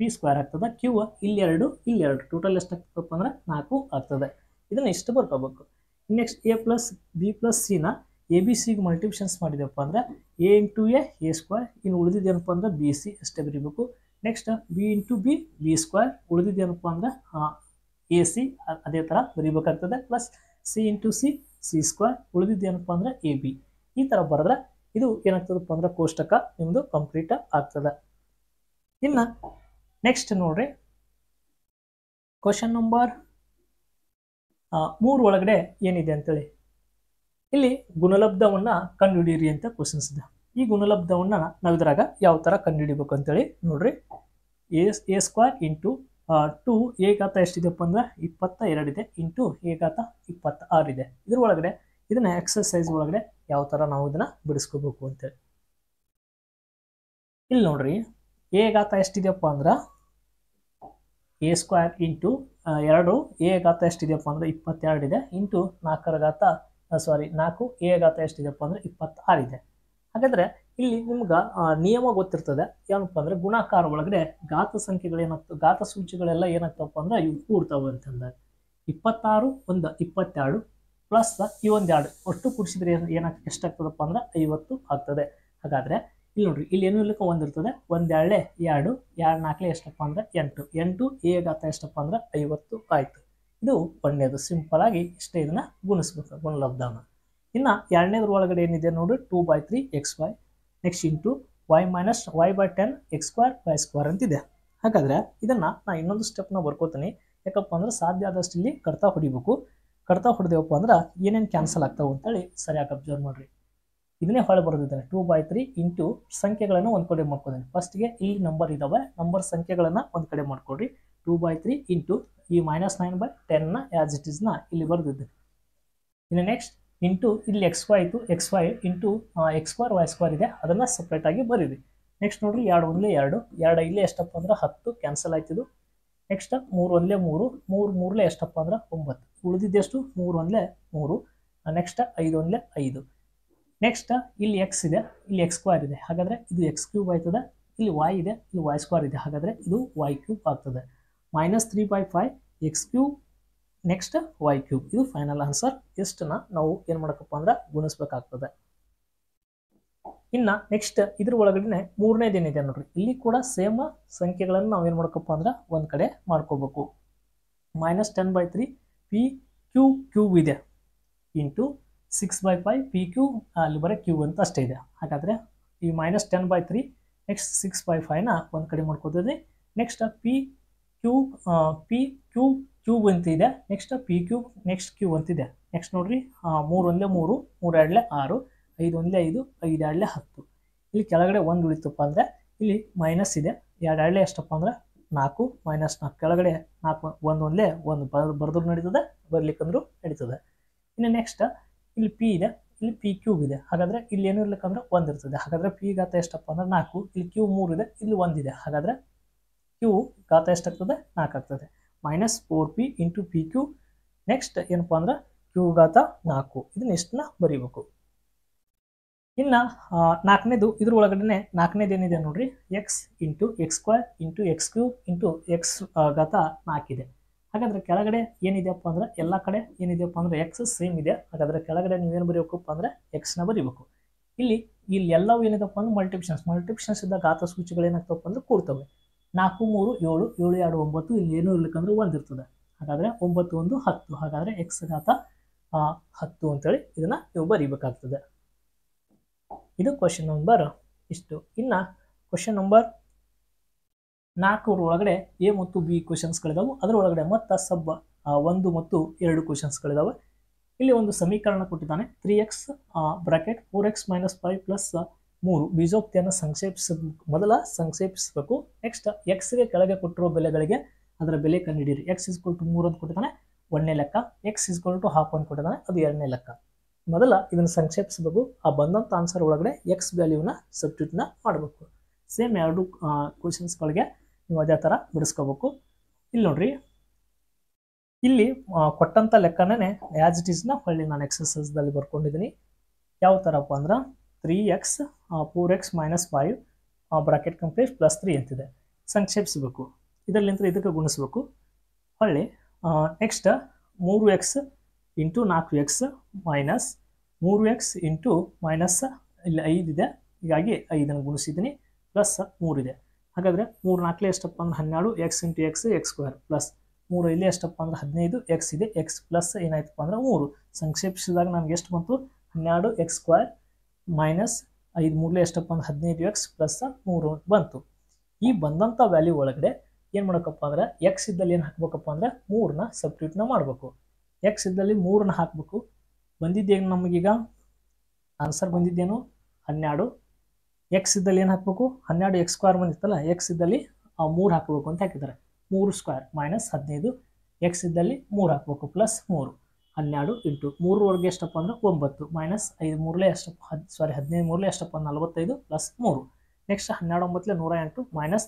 ಪಿ ಸ್ಕ್ವೇರ್ ಆಗ್ತದೆ. ಕ್ಯೂ ಇಲ್ಲಿ ಎರಡು ಇಲ್ಲಿ ಎರಡು. ಟೋಟಲ್ ಎಷ್ಟು ಆಗ್ತದಪ್ಪ ಅಂದ್ರೆ ನಾಲ್ಕು ಆಗ್ತದೆ. ಇದನ್ನ ಇಷ್ಟು ಬರ್ಕೋಬೇಕು. Next, A plus B plus ಸಿನ ಎ ಬಿ ಸಿಗೆ ಮಲ್ಟಿಪ್ಷನ್ಸ್ ಮಾಡಿದೆಪ್ಪ ಅಂದ್ರೆ A into A A square ಇನ್ನು ಉಳಿದಿದ್ದೇನಪ್ಪ ಅಂದ್ರೆ ಬಿ ಸಿ ಅಷ್ಟೇ ಬರೀಬೇಕು. Next B into B B square ಉಳಿದಿದ್ದೇನಪ್ಪ ಅಂದ್ರೆ ಎ ಸಿ ಅದೇ ಥರ ಬರೀಬೇಕಾಗ್ತದೆ. Plus C into C C square ಉಳಿದಿದ್ದೇನಪ್ಪ ಅಂದ್ರೆ ಎ ಬಿ ಈ ಥರ ಬರೆದ್ರೆ ಇದು ಏನಾಗ್ತದಪ್ಪ ಅಂದ್ರೆ ಕೋಷ್ಟಕ ನಿಮ್ಮದು ಕಂಪ್ಲೀಟ್ ಆಗ್ತದೆ. ಇನ್ನು ನೆಕ್ಸ್ಟ್ ನೋಡ್ರಿ. ಕ್ವಶನ್ ನಂಬರ್ ಮೂರು ಒಳಗಡೆ ಏನಿದೆ ಅಂತೇಳಿ. ಇಲ್ಲಿ ಗುಣಲಬ್ಧವನ್ನ ಕಂಡುಹಿಡಿಯಿರಿ ಅಂತ ಕ್ವಶನ್ಸ್ ಇದೆ. ಈ ಗುಣಲಬ್ಧವನ್ನ ನಾವು ಇದ್ರಾಗ ಯಾವ ಥರ ಕಂಡುಹಿಡಿಬೇಕು ಅಂತೇಳಿ ನೋಡ್ರಿ. A A square into two A ಗಾತ ಎಷ್ಟಿದೆಪ್ಪ ಅಂದ್ರೆ ಇಪ್ಪತ್ತ ಎರಡಿದೆ ಇಂಟು ಘಾತ ಇಪ್ಪತ್ತ ಆರಿದೆ ಇದ್ರ ಒಳಗಡೆ ಇದನ್ನ ಎಕ್ಸಸೈಸ್ ಒಳಗಡೆ ಯಾವ ತರ ನಾವು ಇದನ್ನ ಬಿಡಿಸ್ಕೋಬೇಕು ಅಂತೇಳಿ. ಇಲ್ಲಿ ನೋಡ್ರಿ ಎ ಗಾತ ಎಷ್ಟಿದೆಯಪ್ಪ ಅಂದ್ರೆ ಎ ಸ್ಕ್ವೇರ್ ಇಂಟು ಎರಡು ಎ ಗಾತ ಎಷ್ಟಿದೆಯಪ್ಪ ಅಂದ್ರೆ ಇಪ್ಪತ್ತೆರಡು ಇದೆ. ಇಂಟು ನಾಲ್ಕರ ಘಾತ ಸಾರಿ ನಾಲ್ಕು, ಎ ಘಾತ ಎಷ್ಟಿದೆಯಪ್ಪ ಅಂದ್ರೆ ಇಪ್ಪತ್ತಾರು ಇದೆ. ಹಾಗಾದ್ರೆ ಇಲ್ಲಿ ನಿಮ್ಗೆ ನಿಯಮ ಗೊತ್ತಿರ್ತದೆ. ಏನಪ್ಪ ಅಂದ್ರೆ ಗುಣಾಕಾರ ಒಳಗಡೆ ಘಾತ ಸಂಖ್ಯೆಗಳು ಏನಾಗ್ತವೆ, ಘಾತ ಸೂಚಿಗಳೆಲ್ಲ ಏನಾಗ್ತವಪ್ಪ ಅಂದ್ರೆ ಇವು ಕೂಡ್ತಾವೆ ಅಂತಂದಾಗ ಇಪ್ಪತ್ತಾರು ಒಂದು ಇಪ್ಪತ್ತೆರಡು ಪ್ಲಸ್ ಈ ಒಂದೆರಡು ಒಟ್ಟು ಕೂಡಿಸಿದ್ರೆ ಏನಾಗ್, ಎಷ್ಟಾಗ್ತದಪ್ಪ ಅಂದ್ರೆ ಐವತ್ತು ಆಗ್ತದೆ. ಹಾಗಾದ್ರೆ ಇಲ್ಲಿ ನೋಡ್ರಿ, ಇಲ್ಲಿ ಏನು ಇಲ್ಲಕ್ಕೆ ಒಂದಿರ್ತದೆ ಒಂದೆರಡೆ ಎರಡು ಎರಡು ನಾಲ್ಕಲೆ ಎಷ್ಟಪ್ಪ ಅಂದ್ರೆ ಎಂಟು. ಎಂಟು, ಎ ಘಾತ ಎಷ್ಟಪ್ಪ ಅಂದ್ರೆ ಐವತ್ತು ಆಯ್ತು. ಇದು ಒಂದನೇದು ಸಿಂಪಲ್ ಆಗಿ ಇಷ್ಟೇ ಇದನ್ನ ಗುಣಿಸ್ಬೇಕು, ಗುಣಲಬ್ಧನ. ಇನ್ನು ಎರಡನೇದ್ರ ಒಳಗಡೆ ಏನಿದೆ ನೋಡಿ two by three X Y next into Y minus Y by ten X square Y square ಅಂತಿದೆ. ಹಾಗಾದ್ರೆ ಇದನ್ನ ನಾ ಇನ್ನೊಂದು ಸ್ಟೆಪ್ನ ಬರ್ಕೋತೀನಿ. ಯಾಕಪ್ಪ ಅಂದ್ರೆ ಸಾಧ್ಯ ಆದಷ್ಟು ಇಲ್ಲಿ ಕಡ್ತಾ ಹೊಡಿಬೇಕು. ಕಡ್ತಾ ಹೊಡೆದೇವಪ್ಪ ಅಂದ್ರೆ ಏನೇನು ಕ್ಯಾನ್ಸಲ್ ಆಗ್ತಾವೆ ಅಂತೇಳಿ ಸರಿಯಾಗಿ ಅಬ್ಸರ್ವ್ ಮಾಡ್ರಿ. ಇದನ್ನೇ ಹೊಳೆ ಬರೆದಿದ್ದಾರೆ. ಟೂ ಬೈ ತ್ರೀ ಇಂಟು ಸಂಖ್ಯೆಗಳನ್ನು ಒಂದು ಕಡೆ ಮಾಡ್ಕೊತೀನಿ. ಫಸ್ಟ್ಗೆ ಇಲ್ಲಿ ನಂಬರ್ ಇದಾವೆ. ನಂಬರ್ ಸಂಖ್ಯೆಗಳನ್ನು ಒಂದು ಕಡೆ ಮಾಡ್ಕೊಡ್ರಿ. ಟೂ ಬೈ ತ್ರೀ ಇಂಟು ಈ ಮೈನಸ್ ನೈನ್ ಬೈ ಟೆನ್ನ ಆ್ಯಸ್ ಇಟ್ ಈಸ್ನ ಇಲ್ಲಿ ಬರೆದಿದ್ದೆ ಇನ್ನು ನೆಕ್ಸ್ಟ್ ಇಂಟು ಇಲ್ಲಿ ಎಕ್ಸ್ ವೈ ಇತ್ತು X Y into X square Y square ಇದೆ. ಅದನ್ನು ಸಪ್ರೇಟಾಗಿ ಬರೀರಿ ನೆಕ್ಸ್ಟ್ ನೋಡ್ರಿ, ಎರಡು ಒಂದಲೇ ಎರಡು. ಎರಡು ಇಲ್ಲೇ ಎಷ್ಟಪ್ಪ ಅಂದ್ರೆ ಹತ್ತು ಕ್ಯಾನ್ಸಲ್ ಆಯ್ತಿದ್ದು ನೆಕ್ಸ್ಟ್ ಮೂರು ಒಂದಲೇ ಮೂರು ಮೂರು ಮೂರಲೇ ಎಷ್ಟಪ್ಪ ಅಂದ್ರೆ ಒಂಬತ್ತು. ಉಳಿದಿದ್ದೆಷ್ಟು ಮೂರು ಒಂದಲೇ ಮೂರು. ನೆಕ್ಸ್ಟ್ ಐದು ಒಂದಲೇ ಐದು. ನೆಕ್ಸ್ಟ್ ಇಲ್ಲಿ ಎಕ್ಸ್ ಇದೆ, ಇಲ್ಲಿ ಎಕ್ಸ್ ಸ್ಕ್ವೇರ್ ಇದೆ. ಹಾಗಾದರೆ ಇದು ಎಕ್ಸ್ ಕ್ಯೂಬ್ ಆಯ್ತದೆ? ಇಲ್ಲಿ ವಾಯ್ ಇದೆ, ಇಲ್ಲಿ ವೈ ಸ್ಕ್ವೇರ್ ಇದೆ. ಹಾಗಾದರೆ ಇದು ವೈ ಕ್ಯೂಬ್ ಆಗ್ತದೆ. Minus three by five X cube next Y cube ಇದು ಫೈನಲ್ ಆನ್ಸರ್ ಇಷ್ಟನ್ನ ನಾವು ಏನು ಮಾಡಕಪ್ಪ ಅಂದ್ರೆ ಗುಣಿಸ್ಬೇಕಾಗ್ತದೆ. ಇನ್ನು ನೆಕ್ಸ್ಟ್ ಇದ್ರ ಒಳಗಡೆ ಮೂರನೇದೇನಿದೆ ನೋಡ್ರಿ. ಇಲ್ಲಿ ಕೂಡ ಸೇಮ್ ಸಂಖ್ಯೆಗಳನ್ನು ನಾವು ಏನು ಮಾಡಕಪ್ಪ ಅಂದ್ರೆ ಒಂದು ಕಡೆ ಮಾಡ್ಕೋಬೇಕು. Minus ten by three P Q cube ಇದೆ. Into six by five P Q ಅಲ್ಲಿ ಬರೋ ಕ್ಯೂ ಅಂತ ಅಷ್ಟೇ ಇದೆ. ಹಾಗಾದರೆ ಈ minus ten by three next six by ಫೈವ್ನ ಒಂದು ಕಡೆ ಮಾಡ್ಕೋತೀವಿ next P Q P Q cube ಅಂತ ಇದೆ. Next P cube next Q ಅಂತಿದೆ ನೆಕ್ಸ್ಟ್ ನೋಡ್ರಿ ಮೂರು ಒಂದೇ ಮೂರು ಎರಡಲೇ ಆರು, ಐದು ಒಂದೇ ಐದು ಐದು ಎರಡಲೇ ಹತ್ತು. ಇಲ್ಲಿ ಕೆಳಗಡೆ ಒಂದು ಉಳಿತಪ್ಪ ಅಂದರೆ ಇಲ್ಲಿ ಮೈನಸ್ ಇದೆ. ಎರಡು ಎರಡಲೇ ಎಷ್ಟಪ್ಪ ಅಂದ್ರೆ ನಾಲ್ಕು ಮೈನಸ್ ನಾಲ್ಕು. ಕೆಳಗಡೆ ನಾಲ್ಕು, ಒಂದು ಒಂದೇ ಒಂದು ಬರ್, ಬರೆದ್ರು ನಡೀತದೆ, ಬರ್ಲಿಕ್ಕಂದ್ರೂ ನಡೀತದೆ. ಇನ್ನು ನೆಕ್ಸ್ಟ್ ಇಲ್ಲಿ ಪಿ ಇದೆ. ಇಲ್ಲಿ ಪಿ ಕ್ಯೂಬ್ ಇದೆ. ಹಾಗಾದರೆ ಇಲ್ಲಿ ಏನು ಇರ್ಲಿಕ್ಕಂದ್ರೆ ಒಂದು ಇರ್ತದೆ. ಹಾಗಾದರೆ ಪಿ ಗಾತ ಎಷ್ಟಪ್ಪ ಅಂದ್ರೆ ನಾಲ್ಕು. ಇಲ್ಲಿ ಕ್ಯೂ ಮೂರು ಇದೆ. ಇಲ್ಲಿ ಒಂದಿದೆ ಹಾಗಾದರೆ ಕ್ಯೂ ಗಾತ ಎಷ್ಟಾಗ್ತದೆ? ನಾಲ್ಕು ಆಗ್ತದೆ minus four P into P Q next ಏನಪ್ಪ ಅಂದ್ರೆ ಕ್ಯೂ ಗಾತ ನಾಲ್ಕು. ಇದನ್ನ ಎಷ್ಟನ್ನ ಬರೀಬೇಕು? ಇನ್ನು ನಾಲ್ಕನೇದು, ಇದ್ರ ಒಳಗಡೆ ನಾಲ್ಕನೇದು ಏನಿದೆ ನೋಡ್ರಿ? X into X square into X Q into X ಗಾತ ನಾಲ್ಕಿದೆ. ಹಾಗಾದ್ರೆ ಕೆಳಗಡೆ ಏನಿದೆಯಪ್ಪ ಅಂದ್ರೆ, ಎಲ್ಲ ಕಡೆ ಏನಿದೆಯಪ್ಪ ಅಂದ್ರೆ ಎಕ್ಸ್ ಸೇಮ್ ಇದೆ. ಹಾಗಾದ್ರೆ ಕೆಳಗಡೆ ನೀವೇನು ಬರೀಬೇಕಪ್ಪ ಅಂದ್ರೆ ಎಕ್ಸ್ನ ಬರೀಬೇಕು. ಇಲ್ಲಿ ಇಲ್ಲಿ ಎಲ್ಲವೂ ಏನಿದೆಪ್ಪ ಅಂದ್ರೆ ಮಲ್ಟಿಪ್ಷನ್ಸ್ ಮಲ್ಟಿಪ್ಷನ್ಸ್ ಇದ್ದ ಘಾತ ಸೂಚಿಗಳು ಏನಾಗ್ತಪ್ಪ ಅಂದ್ರೆ ಕೂಡ್ತವೆ ನಾಲ್ಕು, ಮೂರು, ಏಳು ಏಳು, ಎರಡು, ಒಂಬತ್ತು, ಇಲ್ಲಿ ಏನೂ ಇರ್ಲಿಕ್ಕಂದ್ರೆ ಒಂದು ಇರ್ತದೆ. ಹಾಗಾದರೆ ಒಂಬತ್ತು, ಒಂದು, ಹತ್ತು. ಹಾಗಾದರೆ ಎಕ್ಸ್ ಘಾತ ಹತ್ತು ಅಂತೇಳಿ ಇದನ್ನು ನೀವು ಬರೀಬೇಕಾಗ್ತದೆ. ಇದು ಕ್ವಶನ್ ನಂಬರ್ ಇಷ್ಟು. ಇನ್ನು ಕ್ವಶನ್ ನಂಬರ್ ನಾಲ್ಕರ ಒಳಗಡೆ ಎ ಮತ್ತು ಬಿ ಕ್ವಶನ್ಸ್ಗಳಿದಾವೆ ಅದರೊಳಗಡೆ ಮತ್ತು ಸಬ್ ಒಂದು ಮತ್ತು ಎರಡು ಕ್ವಶನ್ಸ್ಗಳಿದಾವೆ ಇಲ್ಲಿ ಒಂದು ಸಮೀಕರಣ ಕೊಟ್ಟಿದ್ದಾನೆ. Three X bracket four X minus five plus ಮೂರು ಬೀಜೋಕ್ತಿಯನ್ನು ಸಂಕ್ಷೇಪಿಸ, ಮೊದಲ ಸಂಕ್ಷೇಪಿಸಬೇಕು. ನೆಕ್ಸ್ಟ್ ಎಕ್ಸ್ಗೆ ಕೆಳಗೆ ಕೊಟ್ಟಿರೋ ಬೆಲೆಗಳಿಗೆ ಅದರ ಬೆಲೆ ಕಂಡುಹಿಡಿಯಿರಿ. ಎಕ್ಸ್ ಇಸ್ಕೊಲ್ ಟು ಮೂರು ಅಂತ ಕೊಟ್ಟಿದ್ದಾನೆ, ಒಂದನೇ ಲೆಕ್ಕ. ಎಕ್ಸ್ ಇಸ್ಕೊಲ್ ಟು ಹಾಫ್ ಅಂತ ಕೊಟ್ಟಿದ್ದಾನೆ, ಅದು ಎರಡನೇ ಲೆಕ್ಕ. ಮೊದಲ ಇದನ್ನು ಸಂಕ್ಷೇಪಿಸಬೇಕು. ಆ ಬಂದಂಥ ಆನ್ಸರ್ ಒಳಗಡೆ ಎಕ್ಸ್ ವ್ಯಾಲ್ಯೂನ ಸಬ್ಸ್ಟ್ಯೂಟ್ನ ಮಾಡಬೇಕು. ಸೇಮ್ ಎರಡು ಕ್ವಶನ್ಸ್ಗಳಿಗೆ ನೀವು ಅದೇ ಥರ ಬಿಡಿಸ್ಕೋಬೇಕು. ಇಲ್ಲಿ ನೋಡ್ರಿ. ಇಲ್ಲಿ ಕೊಟ್ಟಂಥ ಲೆಕ್ಕನೇ ಆ್ಯಸ್ ಇಟ್ ಈಸ್ನ ಹೊಳ್ಳಿ ನಾನು ಎಕ್ಸಸೈಸ್ದಲ್ಲಿ ಬರ್ಕೊಂಡಿದ್ದೀನಿ. ಯಾವ ಥರಪ್ಪ ಅಂದ್ರೆ three X four X minus five bracket complete plus three ಅಂತಿದೆ. ಸಂಕ್ಷೇಪಿಸಬೇಕು. ಇದರಲ್ಲಿಂದ ಇದಕ್ಕೆ ಗುಣಿಸ್ಬೇಕು. ಹೊಳ್ಳಿ ನೆಕ್ಸ್ಟ್ ಮೂರು ಎಕ್ಸ್ ಇಂಟು ನಾಲ್ಕು ಎಕ್ಸ್ ಮೈನಸ್ ಮೂರು ಎಕ್ಸ್ ಇಂಟು ಮೈನಸ್ ಇಲ್ಲಿ ಐದಿದೆ ಹೀಗಾಗಿ ಐದನ್ನು ಗುಣಿಸಿದ್ದೀನಿ ಪ್ಲಸ್ ಮೂರಿದೆ ಹಾಗಾದರೆ ಮೂರು ನಾಲ್ಕಲೇ ಎಷ್ಟಪ್ಪ ಅಂದ್ರೆ ಹನ್ನೆರಡು X into X X square plus ಮೂರು ಇಲ್ಲಿ ಎಷ್ಟಪ್ಪ ಅಂದ್ರೆ ಹದಿನೈದು ಎಕ್ಸ್ ಇದೆ ಎಕ್ಸ್ ಪ್ಲಸ್ ಏನಾಯ್ತಪ್ಪ ಅಂದ್ರೆ ಮೂರು. ಸಂಕ್ಷೇಪಿಸಿದಾಗ ನನಗೆ ಎಷ್ಟು ಬಂತು? ಹನ್ನೆರಡು ಎಕ್ಸ್ ಸ್ಕ್ವೇರ್ ಮೈನಸ್ ಐದು ಮೂರಲೇ ಎಷ್ಟಪ್ಪ ಅಂದ್ರೆ ಹದಿನೈದು ಎಕ್ಸ್ ಪ್ಲಸ್ ಮೂರು ಬಂತು. ಈ ಬಂದಂಥ ವ್ಯಾಲ್ಯೂ ಒಳಗಡೆ ಏನು ಮಾಡಬೇಕಪ್ಪ ಅಂದ್ರೆ ಎಕ್ಸ್ ಇದ್ದಲ್ಲಿ ಏನು ಹಾಕ್ಬೇಕಪ್ಪ ಅಂದ್ರೆ ಮೂರನ್ನ ನ ಮಾಡಬೇಕು. ಎಕ್ಸ್ ಇದ್ದಲ್ಲಿ ಮೂರನ್ನ ಹಾಕಬೇಕು. ಬಂದಿದ್ದೇನು ನಮಗೀಗ? ಆನ್ಸರ್ ಬಂದಿದ್ದೇನು? ಹನ್ನೆರಡು. ಎಕ್ಸ್ ಇದ್ದಲ್ಲಿ ಏನು ಹಾಕಬೇಕು? ಹನ್ನೆರಡು ಎಕ್ಸ್ ಸ್ಕ್ವೇರ್ ಬಂದಿತ್ತಲ್ಲ ಎಕ್ಸ್ ಇದ್ದಲ್ಲಿ ಮೂರು ಹಾಕಬೇಕು ಅಂತ ಹಾಕಿದ್ದಾರೆ. ಮೂರು ಸ್ಕ್ವೇರ್ ಮೈನಸ್ ಹದಿನೈದು ಎಕ್ಸ್ ಇದ್ದಲ್ಲಿ ಮೂರು ಹಾಕಬೇಕು ಪ್ಲಸ್ ಮೂರು. ಹನ್ನೆರಡು ಇಂಟು ಮೂರವರೆಗೆ ಎಷ್ಟಪ್ಪ ಅಂದರೆ ಒಂಬತ್ತು. ಮೈನಸ್ ಐದು ಮೂರಲೇ ಎಷ್ಟಪ್ಪ? ಹದ್ ಸಾರಿ ಹದಿನೈದು ಮೂರಲೇ ಎಷ್ಟಪ್ಪ? ನಲವತ್ತೈದು ಪ್ಲಸ್ ಮೂರು. ನೆಕ್ಸ್ಟ್ ಹನ್ನೆರಡು ಒಂಬತ್ತಲೇ ನೂರ ಎಂಟು. ಮೈನಸ್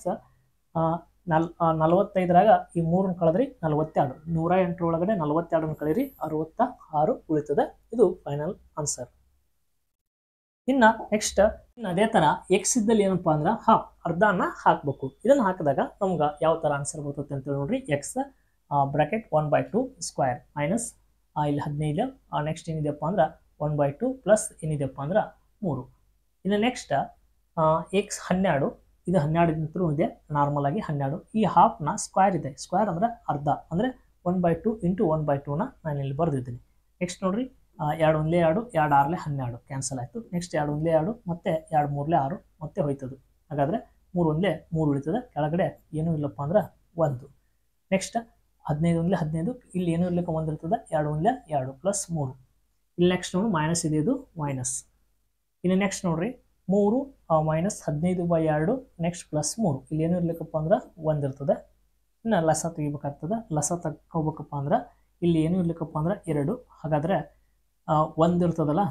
ನಲ್ ನಲವತ್ತೈದರಾಗ ಈ ಮೂರನ್ನ ಕಳೆದ್ರಿ ನಲವತ್ತೆರಡು. ನೂರ ಎಂಟರೊಳಗಡೆ ನಲವತ್ತೆರಡನ್ನು ಕಳೀರಿ ಅರವತ್ತ ಆರು ಉಳಿತದೆ. ಇದು ಫೈನಲ್ ಆನ್ಸರ್ ಇನ್ನು ನೆಕ್ಸ್ಟ್ ಇನ್ನು ಅದೇ ಥರ ಎಕ್ಸ್ ಇದ್ದಲ್ಲಿ ಏನಪ್ಪ ಅಂದ್ರೆ, ಹಾ ಅನ್ನ ಹಾಕಬೇಕು. ಇದನ್ನು ಹಾಕಿದಾಗ ನಮ್ಗೆ ಯಾವ ಥರ ಆನ್ಸರ್ ಬರ್ತದೆ ಅಂತೇಳಿ ನೋಡ್ರಿ. X bracket one by two square minus ಇಲ್ಲಿ ಹದಿನೈದು ನೆಕ್ಸ್ಟ್ ಏನಿದೆಯಪ್ಪ ಅಂದ್ರೆ ಒನ್ ಬೈ ಟು ಪ್ಲಸ್ ಏನಿದೆಯಪ್ಪ ಅಂದ್ರೆ ಮೂರು. ಇನ್ನು ನೆಕ್ಸ್ಟ್ ಎಕ್ಸ್ ಹನ್ನೆರಡು, ಇದು ಹನ್ನೆರಡು ಇದೆ ನಾರ್ಮಲ್ ಆಗಿ ಹನ್ನೆರಡು. ಈ ಹಾಫ್ನ ಸ್ಕ್ವೇರ್ ಇದೆ. ಸ್ಕ್ವೇರ್ ಅಂದರೆ ಅರ್ಧ, ಅಂದರೆ one by two into one by ಟೂನ ನಾನು ಇಲ್ಲಿ ಬರೆದಿದ್ದೀನಿ. ನೆಕ್ಸ್ಟ್ ನೋಡಿರಿ ಎರಡು ಒಂದೇ ಎರಡು ಎರಡು ಆರಲೇ ಹನ್ನೆರಡು. ಕ್ಯಾನ್ಸಲ್ ಆಯಿತು. ನೆಕ್ಸ್ಟ್ ಎರಡು ಒಂದೇ ಎರಡು, ಮತ್ತೆ ಎರಡು ಮೂರಲೇ ಆರು, ಮತ್ತೆ ಹೋಯ್ತದು. ಹಾಗಾದರೆ ಮೂರು ಒಂದಲೇ ಮೂರು ಉಳಿತದೆ. ಕೆಳಗಡೆ ಏನೂ ಇಲ್ಲಪ್ಪ ಅಂದ್ರೆ ಒಂದು. ನೆಕ್ಸ್ಟ್ ಹದಿನೈದು ಒಂದಲೇ ಹದಿನೈದು, ಇಲ್ಲಿ ಏನು ಇರ್ಲಿಕ್ಕೆ ಒಂದಿರ್ತದೆ ಎರಡು ಒಂದ್ಲೆ ಎರಡು ಪ್ಲಸ್ ಮೂರು. ಇಲ್ಲಿ ನೆಕ್ಸ್ಟ್ ನೋಡಿ ಮೈನಸ್ ಇದೆ ಇದು ಮೈನಸ್ ಇನ್ನು ನೆಕ್ಸ್ಟ್ ನೋಡ್ರಿ, ಮೂರು ಮೈನಸ್ ಹದಿನೈದು ಬೈ ಎರಡು ನೆಕ್ಸ್ಟ್ ಪ್ಲಸ್ ಮೂರು. ಇಲ್ಲಿ ಏನು ಇರ್ಲಿಕ್ಕಪ್ಪ ಅಂದ್ರೆ ಒಂದಿರ್ತದೆ. ಇನ್ನು ಲಸ ತೆಗಿಬೇಕಾಗ್ತದೆ. ಲಸ ತಗೋಬೇಕಪ್ಪ ಅಂದ್ರೆ ಇಲ್ಲಿ ಏನು ಇರ್ಲಿಕ್ಕಪ್ಪ ಅಂದ್ರೆ ಎರಡು. ಹಾಗಾದ್ರೆ ಒಂದು ಇರ್ತದಲ್ಲ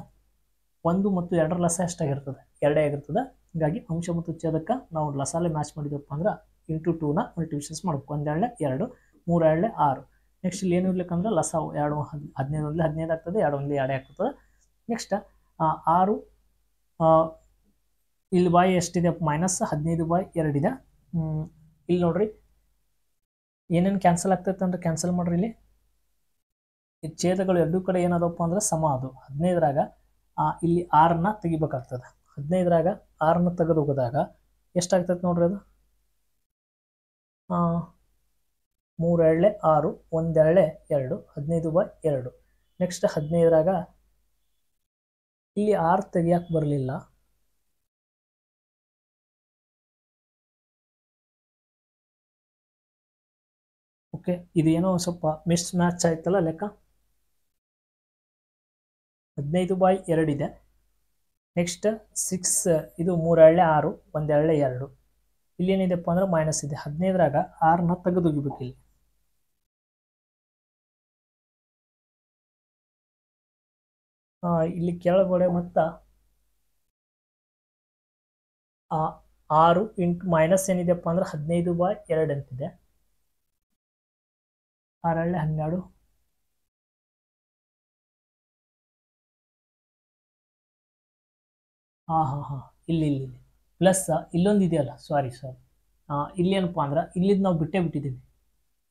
ಒಂದು ಮತ್ತು ಎರಡರ ಲಸ ಎಷ್ಟಾಗಿರ್ತದೆ? ಎರಡೇ ಆಗಿರ್ತದೆ. ಹೀಗಾಗಿ ಅಂಶ ಮತ್ತು ಛೇದಕ್ಕೆ ನಾವು ಲಸಾಲೆ ಮ್ಯಾಚ್ ಮಾಡಿದಪ್ಪ ಅಂದ್ರೆ ಇಂಟು ಟೂನ ಮಲ್ಟಿಪ್ಲಿಷನ್ಸ್ ಮಾಡ್ಬೇಕು. ಒಂದೆರಡಲೆ ಎರಡು. ಮೂರು ಎರಡು ಆರು. ನೆಕ್ಸ್ಟ್ ಇಲ್ಲಿ ಏನು ಇರ್ಲಿಕ್ಕಂದ್ರೆ ಲಸಾವು ಎರಡು ಹದ್ ಹದಿನೈದು ಒಂದಲೇ ಹದಿನೈದು ಆಗ್ತದೆ, ಎರಡು ಒಂದಲೇ ಎರಡೇ ಆಗ್ತದೆ. ನೆಕ್ಸ್ಟ್ ಆರು ಇಲ್ಲಿ ಬಾಯ್ ಎಷ್ಟಿದೆ? ಮೈನಸ್ ಹದಿನೈದು ಬಾಯ್ ಎರಡಿದೆ ಇಲ್ಲಿ ನೋಡ್ರಿ. ಏನೇನು ಕ್ಯಾನ್ಸಲ್ ಆಗ್ತೈತೆ ಅಂದ್ರೆ ಕ್ಯಾನ್ಸಲ್ ಮಾಡ್ರಿ ಇಲ್ಲಿ. ಈ ಛೇದಗಳು ಎರಡೂ ಕಡೆ ಏನದಪ್ಪ ಅಂದ್ರೆ ಸಮ ಅದು. ಹದಿನೈದರಾಗ ಇಲ್ಲಿ ಆರನ್ನ ತೆಗಿಬೇಕಾಗ್ತದೆ. ಹದಿನೈದರಾಗ ಆರನ್ನ ತೆಗೆದು ಹೋಗಿದಾಗ ಎಷ್ಟಾಗ್ತೈತೆ ನೋಡ್ರಿ ಅದು? ಆ, ಮೂರು ಎರಡಲೆ ಆರು ಒಂದೆರಳೆ ಎರಡು ಹದಿನೈದು ಬೈ ಎರಡು. ನೆಕ್ಸ್ಟ್ ಹದಿನೈದರಾಗ ಇಲ್ಲಿ ಆರು ತೆಗಿಯಕ್ಕೆ ಬರಲಿಲ್ಲ. ಓಕೆ ಇದೇನೋ ಸ್ವಲ್ಪ ಮಿಸ್ ಮ್ಯಾಚ್ ಆಯ್ತಲ್ಲ ಲೆಕ್ಕ? ಹದಿನೈದು ಬಾಯ್ ಎರಡಿದೆ ನೆಕ್ಸ್ಟ್ ಸಿಕ್ಸ್ ಇದು ಮೂರು ಎಳ್ಳೆ ಆರು ಒಂದೆರಳೆ ಎರಡು. ಇಲ್ಲಿ ಏನಿದೆಪ್ಪ ಅಂದ್ರೆ ಮೈನಸ್ ಇದೆ. ಹದಿನೈದರಾಗ ಆರನ್ನ ತೆಗೆದೊಗಿಬೇಕು ಇಲ್ಲಿ ಇಲ್ಲಿ ಕೆಳಗಡೆ ಮತ್ತ ಆರು ಇಂಟು ಮೈನಸ್ ಏನಿದೆಪ್ಪ ಅಂದ್ರೆ ಹದಿನೈದು ಬಾಯ್ ಎರಡು ಅಂತಿದೆ. ಆರಳ್ಳೆ ಹನ್ನೆರಡು. ಹಾ ಹಾ ಹಾ. ಇಲ್ಲಿ ಇಲ್ಲಿ ಪ್ಲಸ್ ಇಲ್ಲೊಂದು ಇದೆಯಲ್ಲ ಸಾರಿ ಸಾರಿ ಇಲ್ಲಿ ಏನಪ್ಪ ಅಂದ್ರೆ ಇಲ್ಲಿದ್ದು ನಾವು ಬಿಟ್ಟೇ ಬಿಟ್ಟಿದ್ದೀವಿ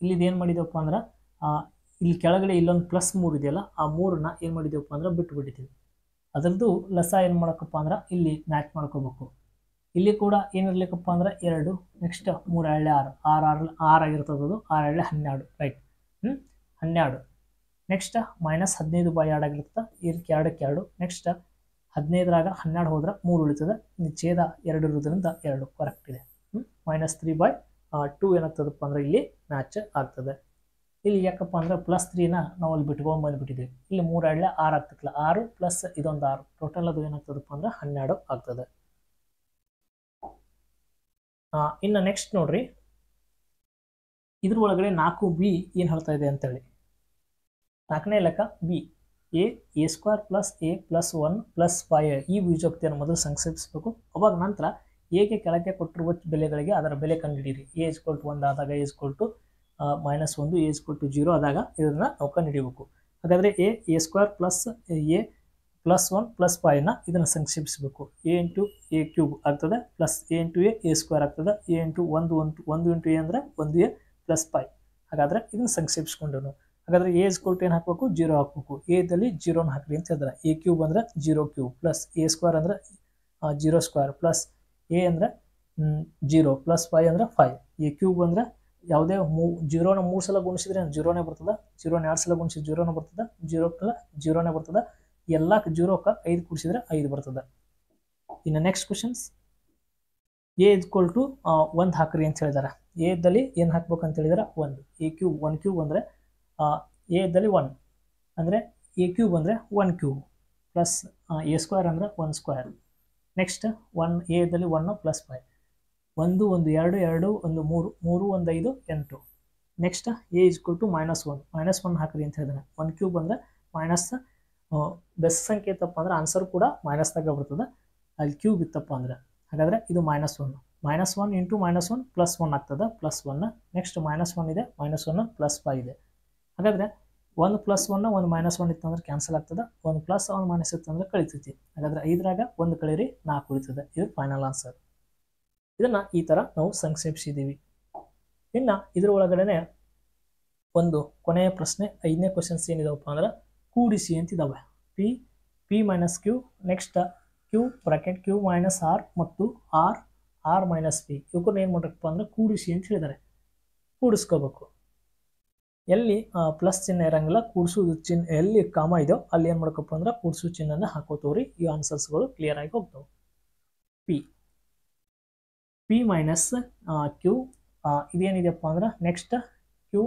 ಇಲ್ಲಿದ್ದು ಏನು ಮಾಡಿದೆವಪ್ಪ ಅಂದ್ರೆ ಇಲ್ಲಿ ಕೆಳಗಡೆ ಇಲ್ಲೊಂದು ಪ್ಲಸ್ ಮೂರು ಇದೆಯಲ್ಲ, ಆ ಮೂರನ್ನ ಏನು ಮಾಡಿದ್ದೀವಪ್ಪ ಅಂದ್ರೆ ಬಿಟ್ಟು ಬಿಟ್ಟಿದ್ದೀವಿ ಅದರದ್ದು ಲಸ ಏನು ಮಾಡೋಕ್ಕಪ್ಪ ಅಂದ್ರೆ ಇಲ್ಲಿ ಮ್ಯಾಚ್ ಮಾಡ್ಕೋಬೇಕು. ಇಲ್ಲಿ ಕೂಡ ಏನಿರ್ಲಿಕ್ಕಪ್ಪ ಅಂದ್ರೆ ಎರಡು ನೆಕ್ಸ್ಟ್ ಮೂರು ಎಳ್ಳೆ ಆರು. ಆರು ಆರು ಆರು ಆಗಿರ್ತದೆ ಅದು. ಆರು ಎಳ್ಳೆ ಹನ್ನೆರಡು ರೈಟ್ ಹ್ಞೂ ಹನ್ನೆರಡು. ನೆಕ್ಸ್ಟ್ ಮೈನಸ್ ಹದಿನೈದು ಬೈ ಎರಡು ಆಗಿರ್ತದೆ. ಇದಕ್ಕೆ ಎರಡಕ್ಕೆ ಎರಡು. ನೆಕ್ಸ್ಟ್ ಹದಿನೈದರಾಗ ಹನ್ನೆರಡು ಹೋದ್ರೆ ಮೂರು ಉಳಿತದೆ. ಛೇದ ಎರಡು ಇರೋದ್ರಿಂದ ಎರಡು. ಕರೆಕ್ಟ್ ಇದೆ. ಮೈನಸ್ ತ್ರೀ ಬೈ ಟೂ ಏನಾಗ್ತದಪ್ಪ ಅಂದ್ರೆ ಇಲ್ಲಿ ಮ್ಯಾಚ್ ಆಗ್ತದೆ. ಇಲ್ಲಿ ಯಾಕಪ್ಪ ಅಂದರೆ ಪ್ಲಸ್ ತ್ರೀನ ನಾವು ಅಲ್ಲಿ ಬಿಟ್ಕೊಂಡು ಬಂದುಬಿಟ್ಟಿದ್ದೀವಿ ಇಲ್ಲಿ ಮೂರು ಎರಡಲೆ ಆರು ಆಗ್ತದಲ್ಲ ಆರು ಪ್ಲಸ್ ಇದೊಂದು ಆರು. ಟೋಟಲ್ ಅದು ಏನಾಗ್ತದಪ್ಪ ಅಂದರೆ ಹನ್ನೆರಡು ಆಗ್ತದೆ. ಇನ್ನು ನೆಕ್ಸ್ಟ್ ನೋಡ್ರಿ. ಇದ್ರ ಒಳಗಡೆ ನಾಲ್ಕು ಬಿ ಏನು ಹೇಳ್ತಾ ಇದೆ ಅಂತೇಳಿ. ನಾಲ್ಕನೇ ಲೆಕ್ಕ B A A square plus A plus one plus five ಈ ಬೀಜೋಕ್ತಿಯನ್ನು ಮೊದಲು ಸಂಕ್ಷೇಪಿಸಬೇಕು. ಅವಾಗ ನಂತರ ಎಗೆ ಕೆಳಗೆ ಕೊಟ್ಟಿರುವ ಬೆಲೆಗಳಿಗೆ ಅದರ ಬೆಲೆ ಕಂಡುಹಿಡಿಯಿರಿ. ಎ ಇಸ್ಕೊಲ್ ಒಂದು ಆದಾಗ ಎ ಇಸ್ಕೊಲ್ ಮೈನಸ್ ಒಂದು A is equal to zero ಆದಾಗ ಇದನ್ನು ನಾವು ಕಂಡುಹಿಡಿಯಬೇಕು. ಹಾಗಾದರೆ A A square plus A plus one plus ಫೈವ್ನ ಇದನ್ನು ಸಂಕ್ಷೇಪಿಸಬೇಕು. ಎ ಇಂಟು ಎ ಕ್ಯೂಬ್ ಆಗ್ತದೆ plus A into A A square ಆಗ್ತದೆ ಎ ಇಂಟು ಒಂದು ಒಂದು ಒಂದು ಇಂಟು ಎ ಅಂದರೆ ಒಂದು ಎ ಪ್ಲಸ್ ಫೈವ್ ಹಾಗಾದರೆ ಇದನ್ನು ಸಂಕ್ಷೇಪಿಸ್ಕೊಂಡನು. ಹಾಗಾದರೆ ಎ ಇಸ್ಕೊಲ್ ಟು ಏನು ಹಾಕಬೇಕು? ಜೀರೋ ಹಾಕಬೇಕು. ಎದಲ್ಲಿ ಜೀರೋನ ಹಾಕ್ರಿ ಅಂತ ಹೇಳಿದ್ರೆ. ಎ ಕ್ಯೂಬ್ ಅಂದರೆ zero cube plus A square ಅಂದರೆ ಜೀರೋ ಸ್ಕ್ವೇರ್ ಪ್ಲಸ್ ಎ ಅಂದರೆ ಜೀರೋ ಪ್ಲಸ್ ಫೈ ಅಂದರೆ ಫೈವ್ ಎ ಕ್ಯೂಬ್ ಅಂದರೆ ಯಾವುದೇ ಮೂ, ಜೀರೋನ ಮೂರು ಸಲ ಗುಣಿಸಿದ್ರೆ ಜೀರೋನೇ ಬರ್ತದೆ. ಜೀರೋನ ಎರಡು ಸಲ ಗುಣಿಸಿದ್ರೆ ಜೀರೋನೇ ಬರ್ತದೆ. ಜೀರೋ ಪ್ಲಸ್ ಜೀರೋನೇ ಬರ್ತದೆ. ಎಲ್ಲ ಜೀರೋಕ್ಕೆ ಐದು ಕೂಡಿಸಿದ್ರೆ ಐದು ಬರ್ತದೆ. ಇನ್ನು next questions A is equal to ಒಂದು ಹಾಕ್ರಿ ಅಂತ ಹೇಳಿದಾರೆ. ಎ ಇದ್ದಲ್ಲಿ ಏನು ಹಾಕ್ಬೇಕು ಅಂತ ಹೇಳಿದಾರೆ? ಒಂದು. ಎ ಕ್ಯೂಬ್ ಒನ್ ಕ್ಯೂಬ್ ಅಂದರೆ ಎ ಇದ್ದಲ್ಲಿ ಒನ್ ಅಂದರೆ ಎ ಕ್ಯೂಬ್ ಅಂದರೆ one cube plus A square ಅಂದರೆ one square next one A ಇದ್ದಲ್ಲಿ ಒನ್ನು ಪ್ಲಸ್ ಫೈವ್ ಒಂದು ಒಂದು, ಎರಡು ಎರಡು, ಒಂದು, ಮೂರು ಮೂರು, ಒಂದು, ಐದು, ಎಂಟು. Next A is equal to minus one minus one ಹಾಕ್ರಿ ಅಂತ ಹೇಳಿದಾನೆ. ಒನ್ ಕ್ಯೂಬ್ ಅಂದರೆ ಮೈನಸ್ ಬೆಸ್ ಸಂಖ್ಯೆ ಇತ್ತಪ್ಪ ಅಂದ್ರೆ ಆನ್ಸರ್ ಕೂಡ ಮೈನಸ್ದಾಗ ಬರ್ತದೆ. ಅಲ್ಲಿ ಕ್ಯೂಬ್ ಇತ್ತಪ್ಪ ಅಂದ್ರೆ. ಹಾಗಾದರೆ ಇದು minus one minus one into minus one plus one ಆಗ್ತದೆ. Plus one next minus one ಇದೆ. ಮೈನಸ್ ಒನ್ ಪ್ಲಸ್ ಫೈವ್ ಇದೆ. ಹಾಗಾದರೆ ಒಂದು ಪ್ಲಸ್ ಒನ್ ಒಂದು ಮೈನಸ್ ಒನ್ ಇತ್ತು ಅಂದ್ರೆ ಕ್ಯಾನ್ಸಲ್ ಆಗ್ತದೆ. ಒಂದು ಪ್ಲಸ್ ಒಂದು ಮೈನಸ್ ಇತ್ತು ಅಂದ್ರೆ ಕಳಿತೈತಿ. ಹಾಗಾದ್ರೆ ಐದರಾಗ ಒಂದು ಕಳೀರಿ, ನಾಲ್ಕು ಉಳಿತದೆ. ಇದು ಫೈನಲ್ ಆನ್ಸರ್ ಇದನ್ನು ಈ ಥರ ನಾವು ಸಂಕ್ಷೇಪಿಸಿದ್ದೀವಿ. ಇನ್ನು ಇದರ ಒಳಗಡೆನೆ ಒಂದು ಕೊನೆಯ ಪ್ರಶ್ನೆ, ಐದನೇ ಕ್ವಶನ್ಸ್ ಏನಿದಾವಪ್ಪ ಅಂದ್ರೆ ಕೂಡಿಸಿ ಅಂತಿದ್ದಾವೆ P P minus Q next Q bracket Q minus R ಮತ್ತು ಆರ್ ಆರ್ ಮೈನಸ್ ಪಿ ಇವ್ರನ್ನ ಏನು ಮಾಡ್ರಪ್ಪ ಅಂದ್ರೆ ಕೂಡಿಸಿ ಅಂತ ಹೇಳಿದ್ದಾರೆ ಕೂಡಿಸ್ಕೋಬೇಕು. ಎಲ್ಲಿ ಪ್ಲಸ್ ಚಿಹ್ನೆ ಇರಂಗಿಲ್ಲ, ಕೂಡಿಸೋದು ಚಿಹ್ನೆ ಎಲ್ಲಿ ಕಾಮ ಇದೆಯೋ ಅಲ್ಲಿ ಏನು ಮಾಡ್ಕಪ್ಪ ಅಂದ್ರೆ, ಕೂಡಿಸೋ ಚಿಹ್ನೆನ ಹಾಕೋತವ್ರಿ ಈ ಆನ್ಸರ್ಸ್ಗಳು ಕ್ಲಿಯರ್ ಆಗಿ ಹೋಗ್ತವೆ. ಪಿ ಪಿ ಮೈನಸ್ ಕ್ಯೂ ಇದೇನಿದೆಯಪ್ಪ ಅಂದ್ರೆ next Q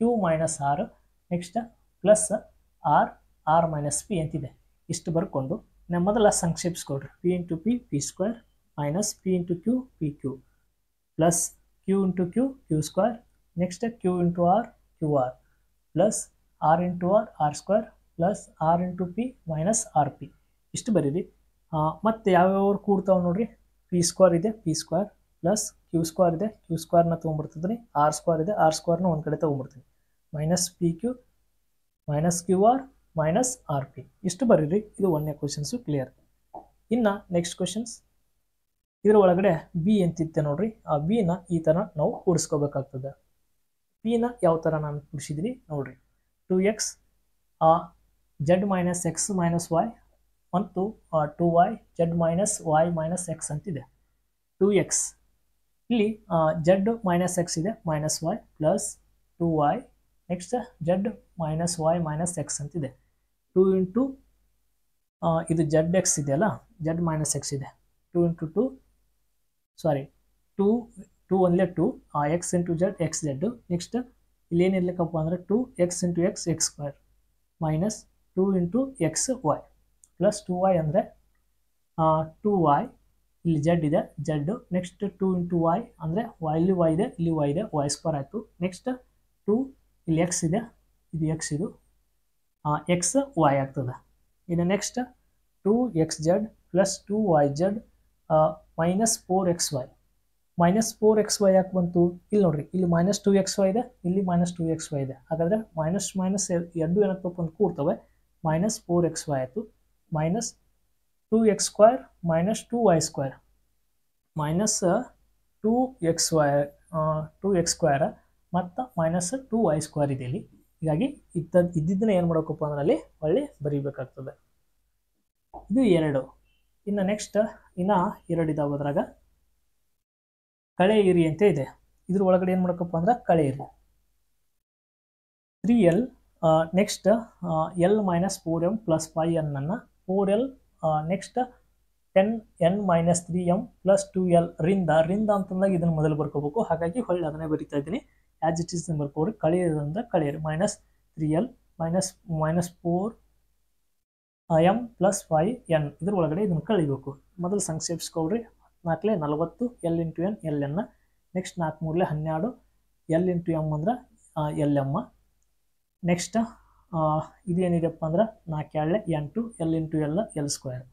Q minus R next plus R R minus P ಅಂತಿದೆ. ಇಷ್ಟು ಬರ್ಕೊಂಡು ನಮ್ಮ ಮೊದಲ ಸಂಕ್ಷೇಪಿಸ್ಕೊಡ್ರಿ. P into P P square minus P into Q P Q plus Q into Q Q square next Q into R Q R plus R into R R square plus R into P minus R P ಇಷ್ಟು ಬರೀರಿ. ಮತ್ತು ಯಾವ್ಯಾವ ಕೂಡ್ತಾವೆ ನೋಡ್ರಿ? ಪಿ ಸ್ಕ್ವೇರ್ ಇದೆ P square plus Q square ಇದೆ ಕ್ಯೂ ಸ್ಕ್ವೇರ್ನ ತೊಗೊಂಡ್ಬಿಡ್ತಿದ್ರಿ ಆರ್ ಸ್ಕ್ವೇರ್ ಇದೆ ಆರ್ ಸ್ಕ್ವೇರ್ನ ಒಂದು ಕಡೆ ತೊಗೊಂಡ್ಬಿಡ್ತೀನಿ minus P Q minus Q R minus R P ಇಷ್ಟು ಬರೀರಿ, ಇದು ಒಂದನೇ ಕ್ವಶನ್ಸು ಕ್ಲಿಯರ್ ಇನ್ನು ನೆಕ್ಸ್ಟ್ ಕ್ವಶನ್ಸ್ ಇದರ ಒಳಗಡೆ ಬಿ ಅಂತಿತ್ತೆ ನೋಡ್ರಿ. ಆ ಬಿನ ಈ ಥರ ನಾವು ಕೂಡಿಸ್ಕೋಬೇಕಾಗ್ತದೆ. ಪಿನ ಯಾವ ಥರ ನಾನು ಕೂಡಿಸಿದ್ದೀನಿ ನೋಡ್ರಿ. ಟು ಎಕ್ಸ್ ಆ Z minus X minus Y ಮತ್ತು two Y Z minus Y minus X ಅಂತಿದೆ. ಟು ಎಕ್ಸ್ ಇಲ್ಲಿ ಜೆಡ್ ಮೈನಸ್ ಎಕ್ಸ್ ಇದೆ minus Y plus two Y next Z minus Y minus X ಅಂತಿದೆ. ಟು ಇಂಟು ಇದು ಜೆಡ್ ಎಕ್ಸ್ ಇದೆಯಲ್ಲ ಜೆಡ್ ಮೈನಸ್ ಎಕ್ಸ್ ಇದೆ. ಟು ಇಂಟು ಟು ಸಾರಿ ಟು ಟು ಒಂದಲೇ two X into Z X Z next ಇಲ್ಲೇನಿರ್ಲಿಕ್ಕಪ್ಪ ಅಂದರೆ two X into X X square minus two into X Y plus two Y ಅಂದರೆ ಟೂ ವೈ ಇಲ್ಲಿ ಜಡ್ ಇದೆ Z next two into Y ಅಂದರೆ ವೈ ಇಲ್ಲಿ ವೈ ಇದೆ, ಇಲ್ಲಿ ವೈ ಇದೆ ವೈ ಸ್ಕ್ವೇರ್ ಆಯಿತು. ನೆಕ್ಸ್ಟ್ ಟೂ ಇಲ್ಲಿ ಎಕ್ಸ್ ಇದೆ, ಇದು ಎಕ್ಸ್ ಇದು ಎಕ್ಸ್ ವೈ ಆಗ್ತದೆ. ಇನ್ನು next two X Z plus two Y Z minus four X Y minus four X Y ಯಾಕೆ ಬಂತು? ಇಲ್ಲಿ ನೋಡ್ರಿ, ಇಲ್ಲಿ ಮೈನಸ್ ಟು ಎಕ್ಸ್ ವೈ ಇದೆ, ಇಲ್ಲಿ ಮೈನಸ್ ಟು ಎಕ್ಸ್ ವೈ ಇದೆ. ಹಾಗಾದರೆ ಮೈನಸ್ ಮೈನಸ್ ಎರಡು ಏನಪ್ಪ ಅಂತ ಕೂಡ್ತವೆ ಮೈನಸ್ ಫೋರ್ ಎಕ್ಸ್ ವೈ ಆಯಿತು. minus 2x square minus 2y square. Minus uh, 2x square uh, 2x square, ಮತ್ತು ಮೈನಸ್ ಟು ವೈ ಸ್ಕ್ವೇರ್ ಇದೆ ಇಲ್ಲಿ. ಹೀಗಾಗಿ ಇತ್ತದ ಇದ್ದಿದ್ದನ್ನ ಏನು ಮಾಡೋಕಪ್ಪ ಅಂದ್ರೆ ಅಲ್ಲಿ ಒಳ್ಳೆ ಬರೀಬೇಕಾಗ್ತದೆ. ಇದು ಎರಡು. ಇನ್ನು ನೆಕ್ಸ್ಟ್ ಇನ್ನು ಎರಡು ಇದಾವ ಅದ್ರಾಗ. ಕಳೆ ಇರಿ ಅಂತ ಇದೆ. ಇದ್ರ ಒಳಗಡೆ ಏನು ಮಾಡೋಕಪ್ಪ ಅಂದ್ರೆ ಕಳೆ ಇರಿ three L next L minus four M plus five ಎನ್ನನ್ನು 4l next ten N minus three M plus two L ರಿಂದ ರಿಂದ ಅಂತಂದಾಗ ಇದನ್ನು ಮೊದಲು ಬರ್ಕೋಬೇಕು. ಹಾಗಾಗಿ ಹೊಳ್ಳಿ ಅದನ್ನೇ ಬರಿತಾ ಇದ್ದೀನಿ. ಆ್ಯಸ್ ಇಟ್ ಇಸ್ ಬರ್ಕೋರಿ ಕಳೆಯೋದ್ರಿಂದ ಕಳೆಯಿರಿ. Minus three L minus minus four M plus five N ಇದ್ರ ಒಳಗಡೆ ಇದನ್ನು ಕಳಿಬೇಕು. ಮೊದಲು ಸಂಕ್ಷೇಪಿಸ್ಕೊಳ್ರಿ. ನಾಲ್ಕಲೇ ನಲವತ್ತು ಎಲ್ ಇಂಟು ಎನ್ ಎಲ್ ಎನ್ನ ನೆಕ್ಸ್ಟ್ ನಾಲ್ಕು ಮೂರಲೇ ಹನ್ನೆರಡು ಎಲ್ ಇಂಟು ಎಂ ಅಂದ್ರೆ ಎಲ್ ಎಮ್ಮ ನೆಕ್ಸ್ಟ್ ಇದೇನಿದೆಪ್ಪ ಅಂದ್ರೆ ನಾಲ್ಕು ಎರಡಲೆ ಎಂಟು, L into L L square.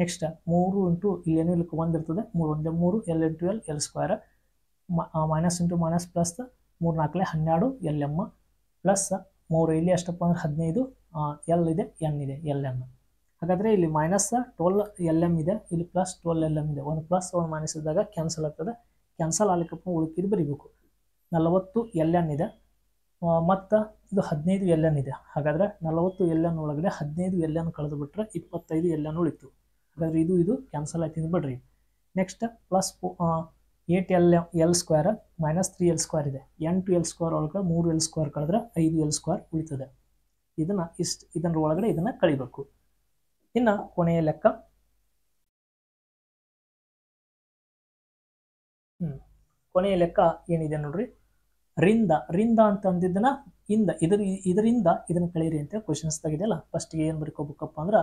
Next ಮೂರು ಇಂಟು ಇಲ್ಲೇನು ಇಲ್ಲಿ ಒಂದು ಇರ್ತದೆ. ಮೂರು ಒಂದೇ ಮೂರು, L into L L square. Minus into minus plus ಮೂರು ನಾಲ್ಕಲೆ ಹನ್ನೆರಡು, ಎಲ್ ಎಂ. ಪ್ಲಸ್ ಮೂರು ಇಲ್ಲಿ ಎಷ್ಟಪ್ಪ ಅಂದ್ರೆ ಹದಿನೈದು ಎಲ್ ಇದೆ, ಎನ್ ಇದೆ, ಎಲ್ ಎಂ. ಹಾಗಾದರೆ ಇಲ್ಲಿ ಮೈನಸ್ ಟ್ವೆಲ್ ಎಲ್ ಎಂ ಇದೆ, ಇಲ್ಲಿ ಪ್ಲಸ್ ಟ್ವೆಲ್ ಎಲ್ ಎಂ ಇದೆ. ಒಂದು ಪ್ಲಸ್ ಒಂದು ಮೈನಸ್ ಇದ್ದಾಗ ಕ್ಯಾನ್ಸಲ್ ಆಗ್ತದೆ. ಕ್ಯಾನ್ಸಲ್ ಆಗ್ಲಿಕ್ಕಪ್ಪ ಉಳುಕಿದ್ದು ಬರೀಬೇಕು. ನಲವತ್ತು ಎಲ್ ಎನ್ ಇದೆ. ಮತ್ತು ಇದು ಹದಿನೈದು ಎಲ್ ಎನ್ ಇದೆ. ಹಾಗಾದರೆ ನಲವತ್ತು ಎಲ್ ಎನ್ ಒಳಗಡೆ ಹದಿನೈದು ಎಲ್ ಎನ್ ಕಳೆದು ಬಿಟ್ರೆ ಇಪ್ಪತ್ತೈದು ಎಲ್ ಎನ್ ಉಳಿತು. ಹಾಗಾದರೆ ಇದು ಇದು ಕ್ಯಾನ್ಸಲ್ ಆಯ್ತು ಬಿಡ್ರಿ. Next plus eight L L square minus three L square ಇದೆ. ಎಂಟು ಎಲ್ ಸ್ಕ್ವೇರ್ ಒಳಗೆ ಮೂರು ಎಲ್ ಸ್ಕ್ವೇರ್ ಕಳೆದ್ರೆ ಐದು ಎಲ್ ಸ್ಕ್ವೇರ್ ಉಳಿತದೆ. ಇದನ್ನು ಇಷ್ಟು, ಇದನ್ನ ಒಳಗಡೆ ಇದನ್ನು ಕಳಿಬೇಕು. ಇನ್ನು ಕೊನೆಯ ಲೆಕ್ಕ. ಕೊನೆಯ ಲೆಕ್ಕ ಏನಿದೆ ನೋಡ್ರಿ? ರಿಂದ ರಿಂದ ಅಂತ ಅಂದಿದ್ದನ್ನ ಇಂದ, ಇದ್ರ, ಇದರಿಂದ ಇದನ್ನ ಕಳೀರಿ ಅಂತ ಕ್ವಶನ್ಸ್ ತೆಗಿದೆಯಲ್ಲ ಫಸ್ಟ್ಗೆ ಏನು ಬರ್ಕೋಬೇಕಪ್ಪ ಅಂದ್ರೆ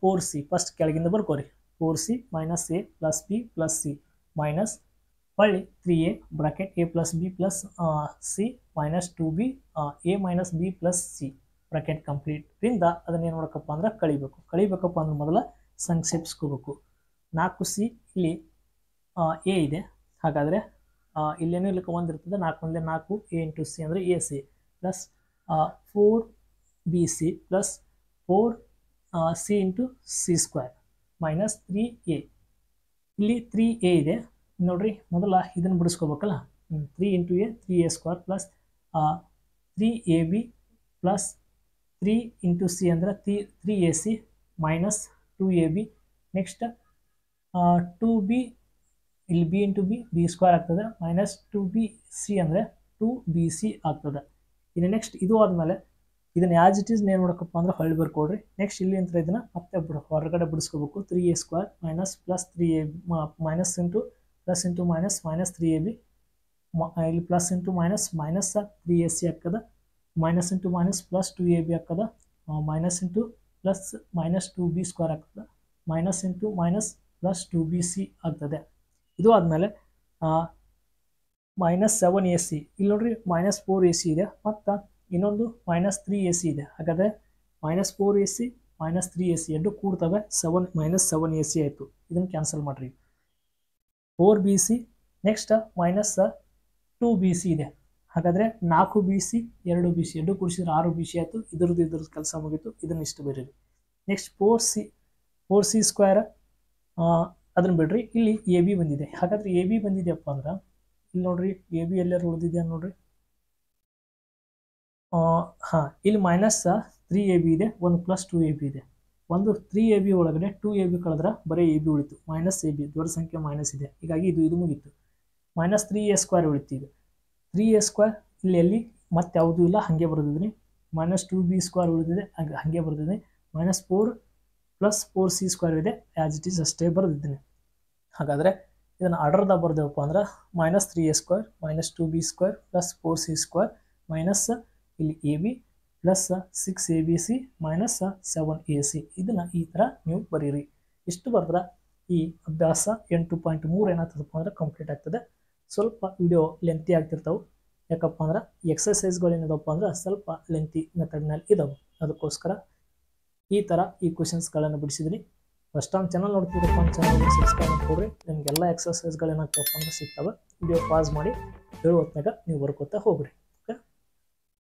ಫೋರ್ ಸಿ ಫಸ್ಟ್ ಕೆಳಗಿಂದ ಬರ್ಕೋರಿ. Four C minus A plus B plus C minus ಹೊಳ್ಳಿ three A bracket A plus B plus C minus two B A minus B plus C bracket complete ರಿಂದ ಅದನ್ನ ಏನು ಮಾಡಬೇಕಪ್ಪ ಅಂದ್ರೆ ಕಳಿಬೇಕು. ಕಳಿಬೇಕಪ್ಪ ಅಂದ್ರೆ ಮೊದಲ ಸಂಕ್ಷೇಪಿಸ್ಕೋಬೇಕು. ನಾಲ್ಕು ಸಿ ಇಲ್ಲಿ ಎ ಇದೆ. ಹಾಗಾದರೆ ಇಲ್ಲೇನು ಇಲ್ಲಕ್ಕೆ ಒಂದು ಇರ್ತದೆ, ನಾಲ್ಕು ಒಂದೇ ನಾಲ್ಕು ಎ ಇಂಟು ಸಿ ಅಂದರೆ A C plus four B C plus four C into C square minus three A ಇಲ್ಲಿ ತ್ರೀ ಎ ಇದೆ. ನೋಡ್ರಿ, ಮೊದಲ ಇದನ್ನು ಬಿಡಿಸ್ಕೋಬೇಕಲ್ಲ? Three into A three A square plus three A B plus three into C ಅಂದರೆ three three A C minus two A B next two B ಇಲ್ಲಿ B into B B square ಆಗ್ತದೆ. ಮೈನಸ್ ಟು ಬಿ ಸಿ ಅಂದರೆ ಟು ಬಿ ಸಿ ಆಗ್ತದೆ. ಇನ್ನು ನೆಕ್ಸ್ಟ್ ಇದು ಆದಮೇಲೆ ಇದನ್ನು ಆ್ಯಸ್ ಇಟ್ ಈಸ್ ಏನು ಮಾಡಬೇಕಪ್ಪ ಅಂದ್ರೆ ಹೊಳ್ಳಿ ಬರ್ಕೊಡ್ರಿ ನೆಕ್ಸ್ಟ್ ಇಲ್ಲಿ ಅಂತ ಇದನ್ನು ಮತ್ತೆ ಬಿಡು, ಹೊರಗಡೆ ಬಿಡಿಸ್ಕೋಬೇಕು. Three A square minus plus three A minus into plus into minus minus three A B ಇಲ್ಲಿ plus into minus minus three A C ಆಗ್ತದೆ. Minus into minus plus two A B ಆಗ್ತದೆ. Minus into plus minus two B square ಆಗ್ತದೆ. Minus into minus plus two B C ಆಗ್ತದೆ. ಇದು ಆದಮೇಲೆ ಮೈನಸ್ ಸೆವೆನ್ ಎ ಸಿ ಇಲ್ಲಿ ನೋಡ್ರಿ ಮೈನಸ್ ಫೋರ್ ಎ ಸಿ ಇದೆ, ಮತ್ತು ಇನ್ನೊಂದು ಮೈನಸ್ ತ್ರೀ ಎ ಸಿ ಇದೆ. ಹಾಗಾದರೆ minus four A C minus three A C ಎರಡು ಕೂಡ್ತವೆ seven minus seven A C ಆಯಿತು. ಇದನ್ನು ಕ್ಯಾನ್ಸಲ್ ಮಾಡಿರಿ. Four B C next minus two B C ಇದೆ. ಹಾಗಾದರೆ, ನಾಲ್ಕು ಬಿ ಸಿ ಎರಡು ಬಿ ಸಿ ಎರಡು ಕೂಡಿಸಿದ್ರೆ ಆರು ಬಿ ಸಿ ಆಯಿತು. ಇದ್ರದ್ದು ಇದ್ರದ್ದು ಕೆಲಸ ಮುಗೀತು. ಇದನ್ನು ಇಷ್ಟು ಬೇರೆ next four C four C square ಅದನ್ನು ಬಿಡ್ರಿ. ಇಲ್ಲಿ ಎ ಬಿ ಬಂದಿದೆ. ಹಾಗಾದ್ರೆ ಎ ಬಿ ಬಂದಿದೆಯಪ್ಪ ಅಂದ್ರೆ, ಇಲ್ಲಿ ನೋಡ್ರಿ ಎ ಬಿ ಎಲ್ಲರೂ ಉಳಿದಿದೆ ನೋಡ್ರಿ? ಹಾಂ, ಇಲ್ಲಿ ಮೈನಸ್ ತ್ರೀ ಎ ಬಿ ಇದೆ ಒಂದು ಪ್ಲಸ್ ಟೂ ಎ ಬಿ ಇದೆ. ಒಂದು ತ್ರೀ ಎ ಬಿ ಒಳಗಡೆ ಟು ಎ ಬಿ ಕಳೆದ್ರೆ ಬರೀ ಎ ಬಿ ಉಳಿತು. ಮೈನಸ್ ಎ ಬಿ ದೊಡ್ಡ ಸಂಖ್ಯೆ ಮೈನಸ್ ಇದೆ. ಹೀಗಾಗಿ ಇದು ಇದು ಮುಗೀತು. ಮೈನಸ್ ತ್ರೀ ಎ ಸ್ಕ್ವೇರ್ ಉಳಿತು ಇದು ತ್ರೀ ಎ ಸ್ಕ್ವೇರ್ ಇಲ್ಲಿ ಎಲ್ಲಿ? ಮತ್ತೆ ಯಾವುದೂ ಇಲ್ಲ, ಹಾಗೆ ಬರೆದಿದ್ದೀನಿ ಮೈನಸ್ ಟು ಬಿ ಸ್ಕ್ವೇರ್ ಉಳಿದಿದೆ, ಹಾಗೆ ಹಾಗೆ ಬರೆದಿದ್ದೀನಿ minus four plus four C square ಇದೆ ಆ್ಯಸ್ ಇಟ್ ಈಸ್ ಅಷ್ಟೇ ಬರೆದಿದ್ದೀನಿ ಹಾಗಾದರೆ ಇದನ್ನು ಆರ್ಡರ್ದಾಗ ಬರ್ದೇವಪ್ಪ ಅಂದ್ರೆ minus three A square minus two B square plus four C square minus ಇಲ್ಲಿ A B plus six A B C minus seven A C ಇದನ್ನು ಈ ಥರ ನೀವು ಬರೀರಿ. ಇಷ್ಟು ಬರೆದ್ರೆ ಈ ಅಭ್ಯಾಸ ಎಂಟು ಪಾಯಿಂಟ್ ಮೂರು ಏನಾಗ್ತದಪ್ಪ ಅಂದ್ರೆ ಕಂಪ್ಲೀಟ್ ಆಗ್ತದೆ. ಸ್ವಲ್ಪ ವಿಡಿಯೋ ಲೆಂತಿ ಆಗ್ತಿರ್ತಾವೆ. ಯಾಕಪ್ಪ ಅಂದ್ರೆ ಎಕ್ಸಸೈಸ್ಗಳು ಏನಿದಪ್ಪ ಅಂದ್ರೆ ಸ್ವಲ್ಪ ಲೆಂತಿ ಮೆಥಡ್ನಲ್ಲಿ ಇದಾವೆ. ಅದಕ್ಕೋಸ್ಕರ ಈ ಥರ ಈ ಕ್ವಶನ್ಸ್ಗಳನ್ನು ಬಿಡಿಸಿದ್ದೀನಿ ಫಸ್ಟ್ ಟೈಮ್ ಚಾನಲ್ ನೋಡ್ತಿದ್ರಪ್ಪ ಅಂತ ಚಾನಲ್ಗೆ ಸಬ್ಸ್ಕ್ರೈಬ್ ಮಾಡಿಕೊಡ್ರಿ. ನಿಮಗೆಲ್ಲ ಎಕ್ಸಸೈಸ್ಗಳು ಏನಾಗ್ತವಪ್ಪ ಅಂದ್ರೆ ಸಿಗ್ತವೆ. ವಿಡಿಯೋ ಪಾಸ್ ಮಾಡಿ ಹೇಳೋ ಹೊತ್ನಾಗ ನೀವು ಬರ್ಕೋತಾ ಹೋಗ್ರಿ.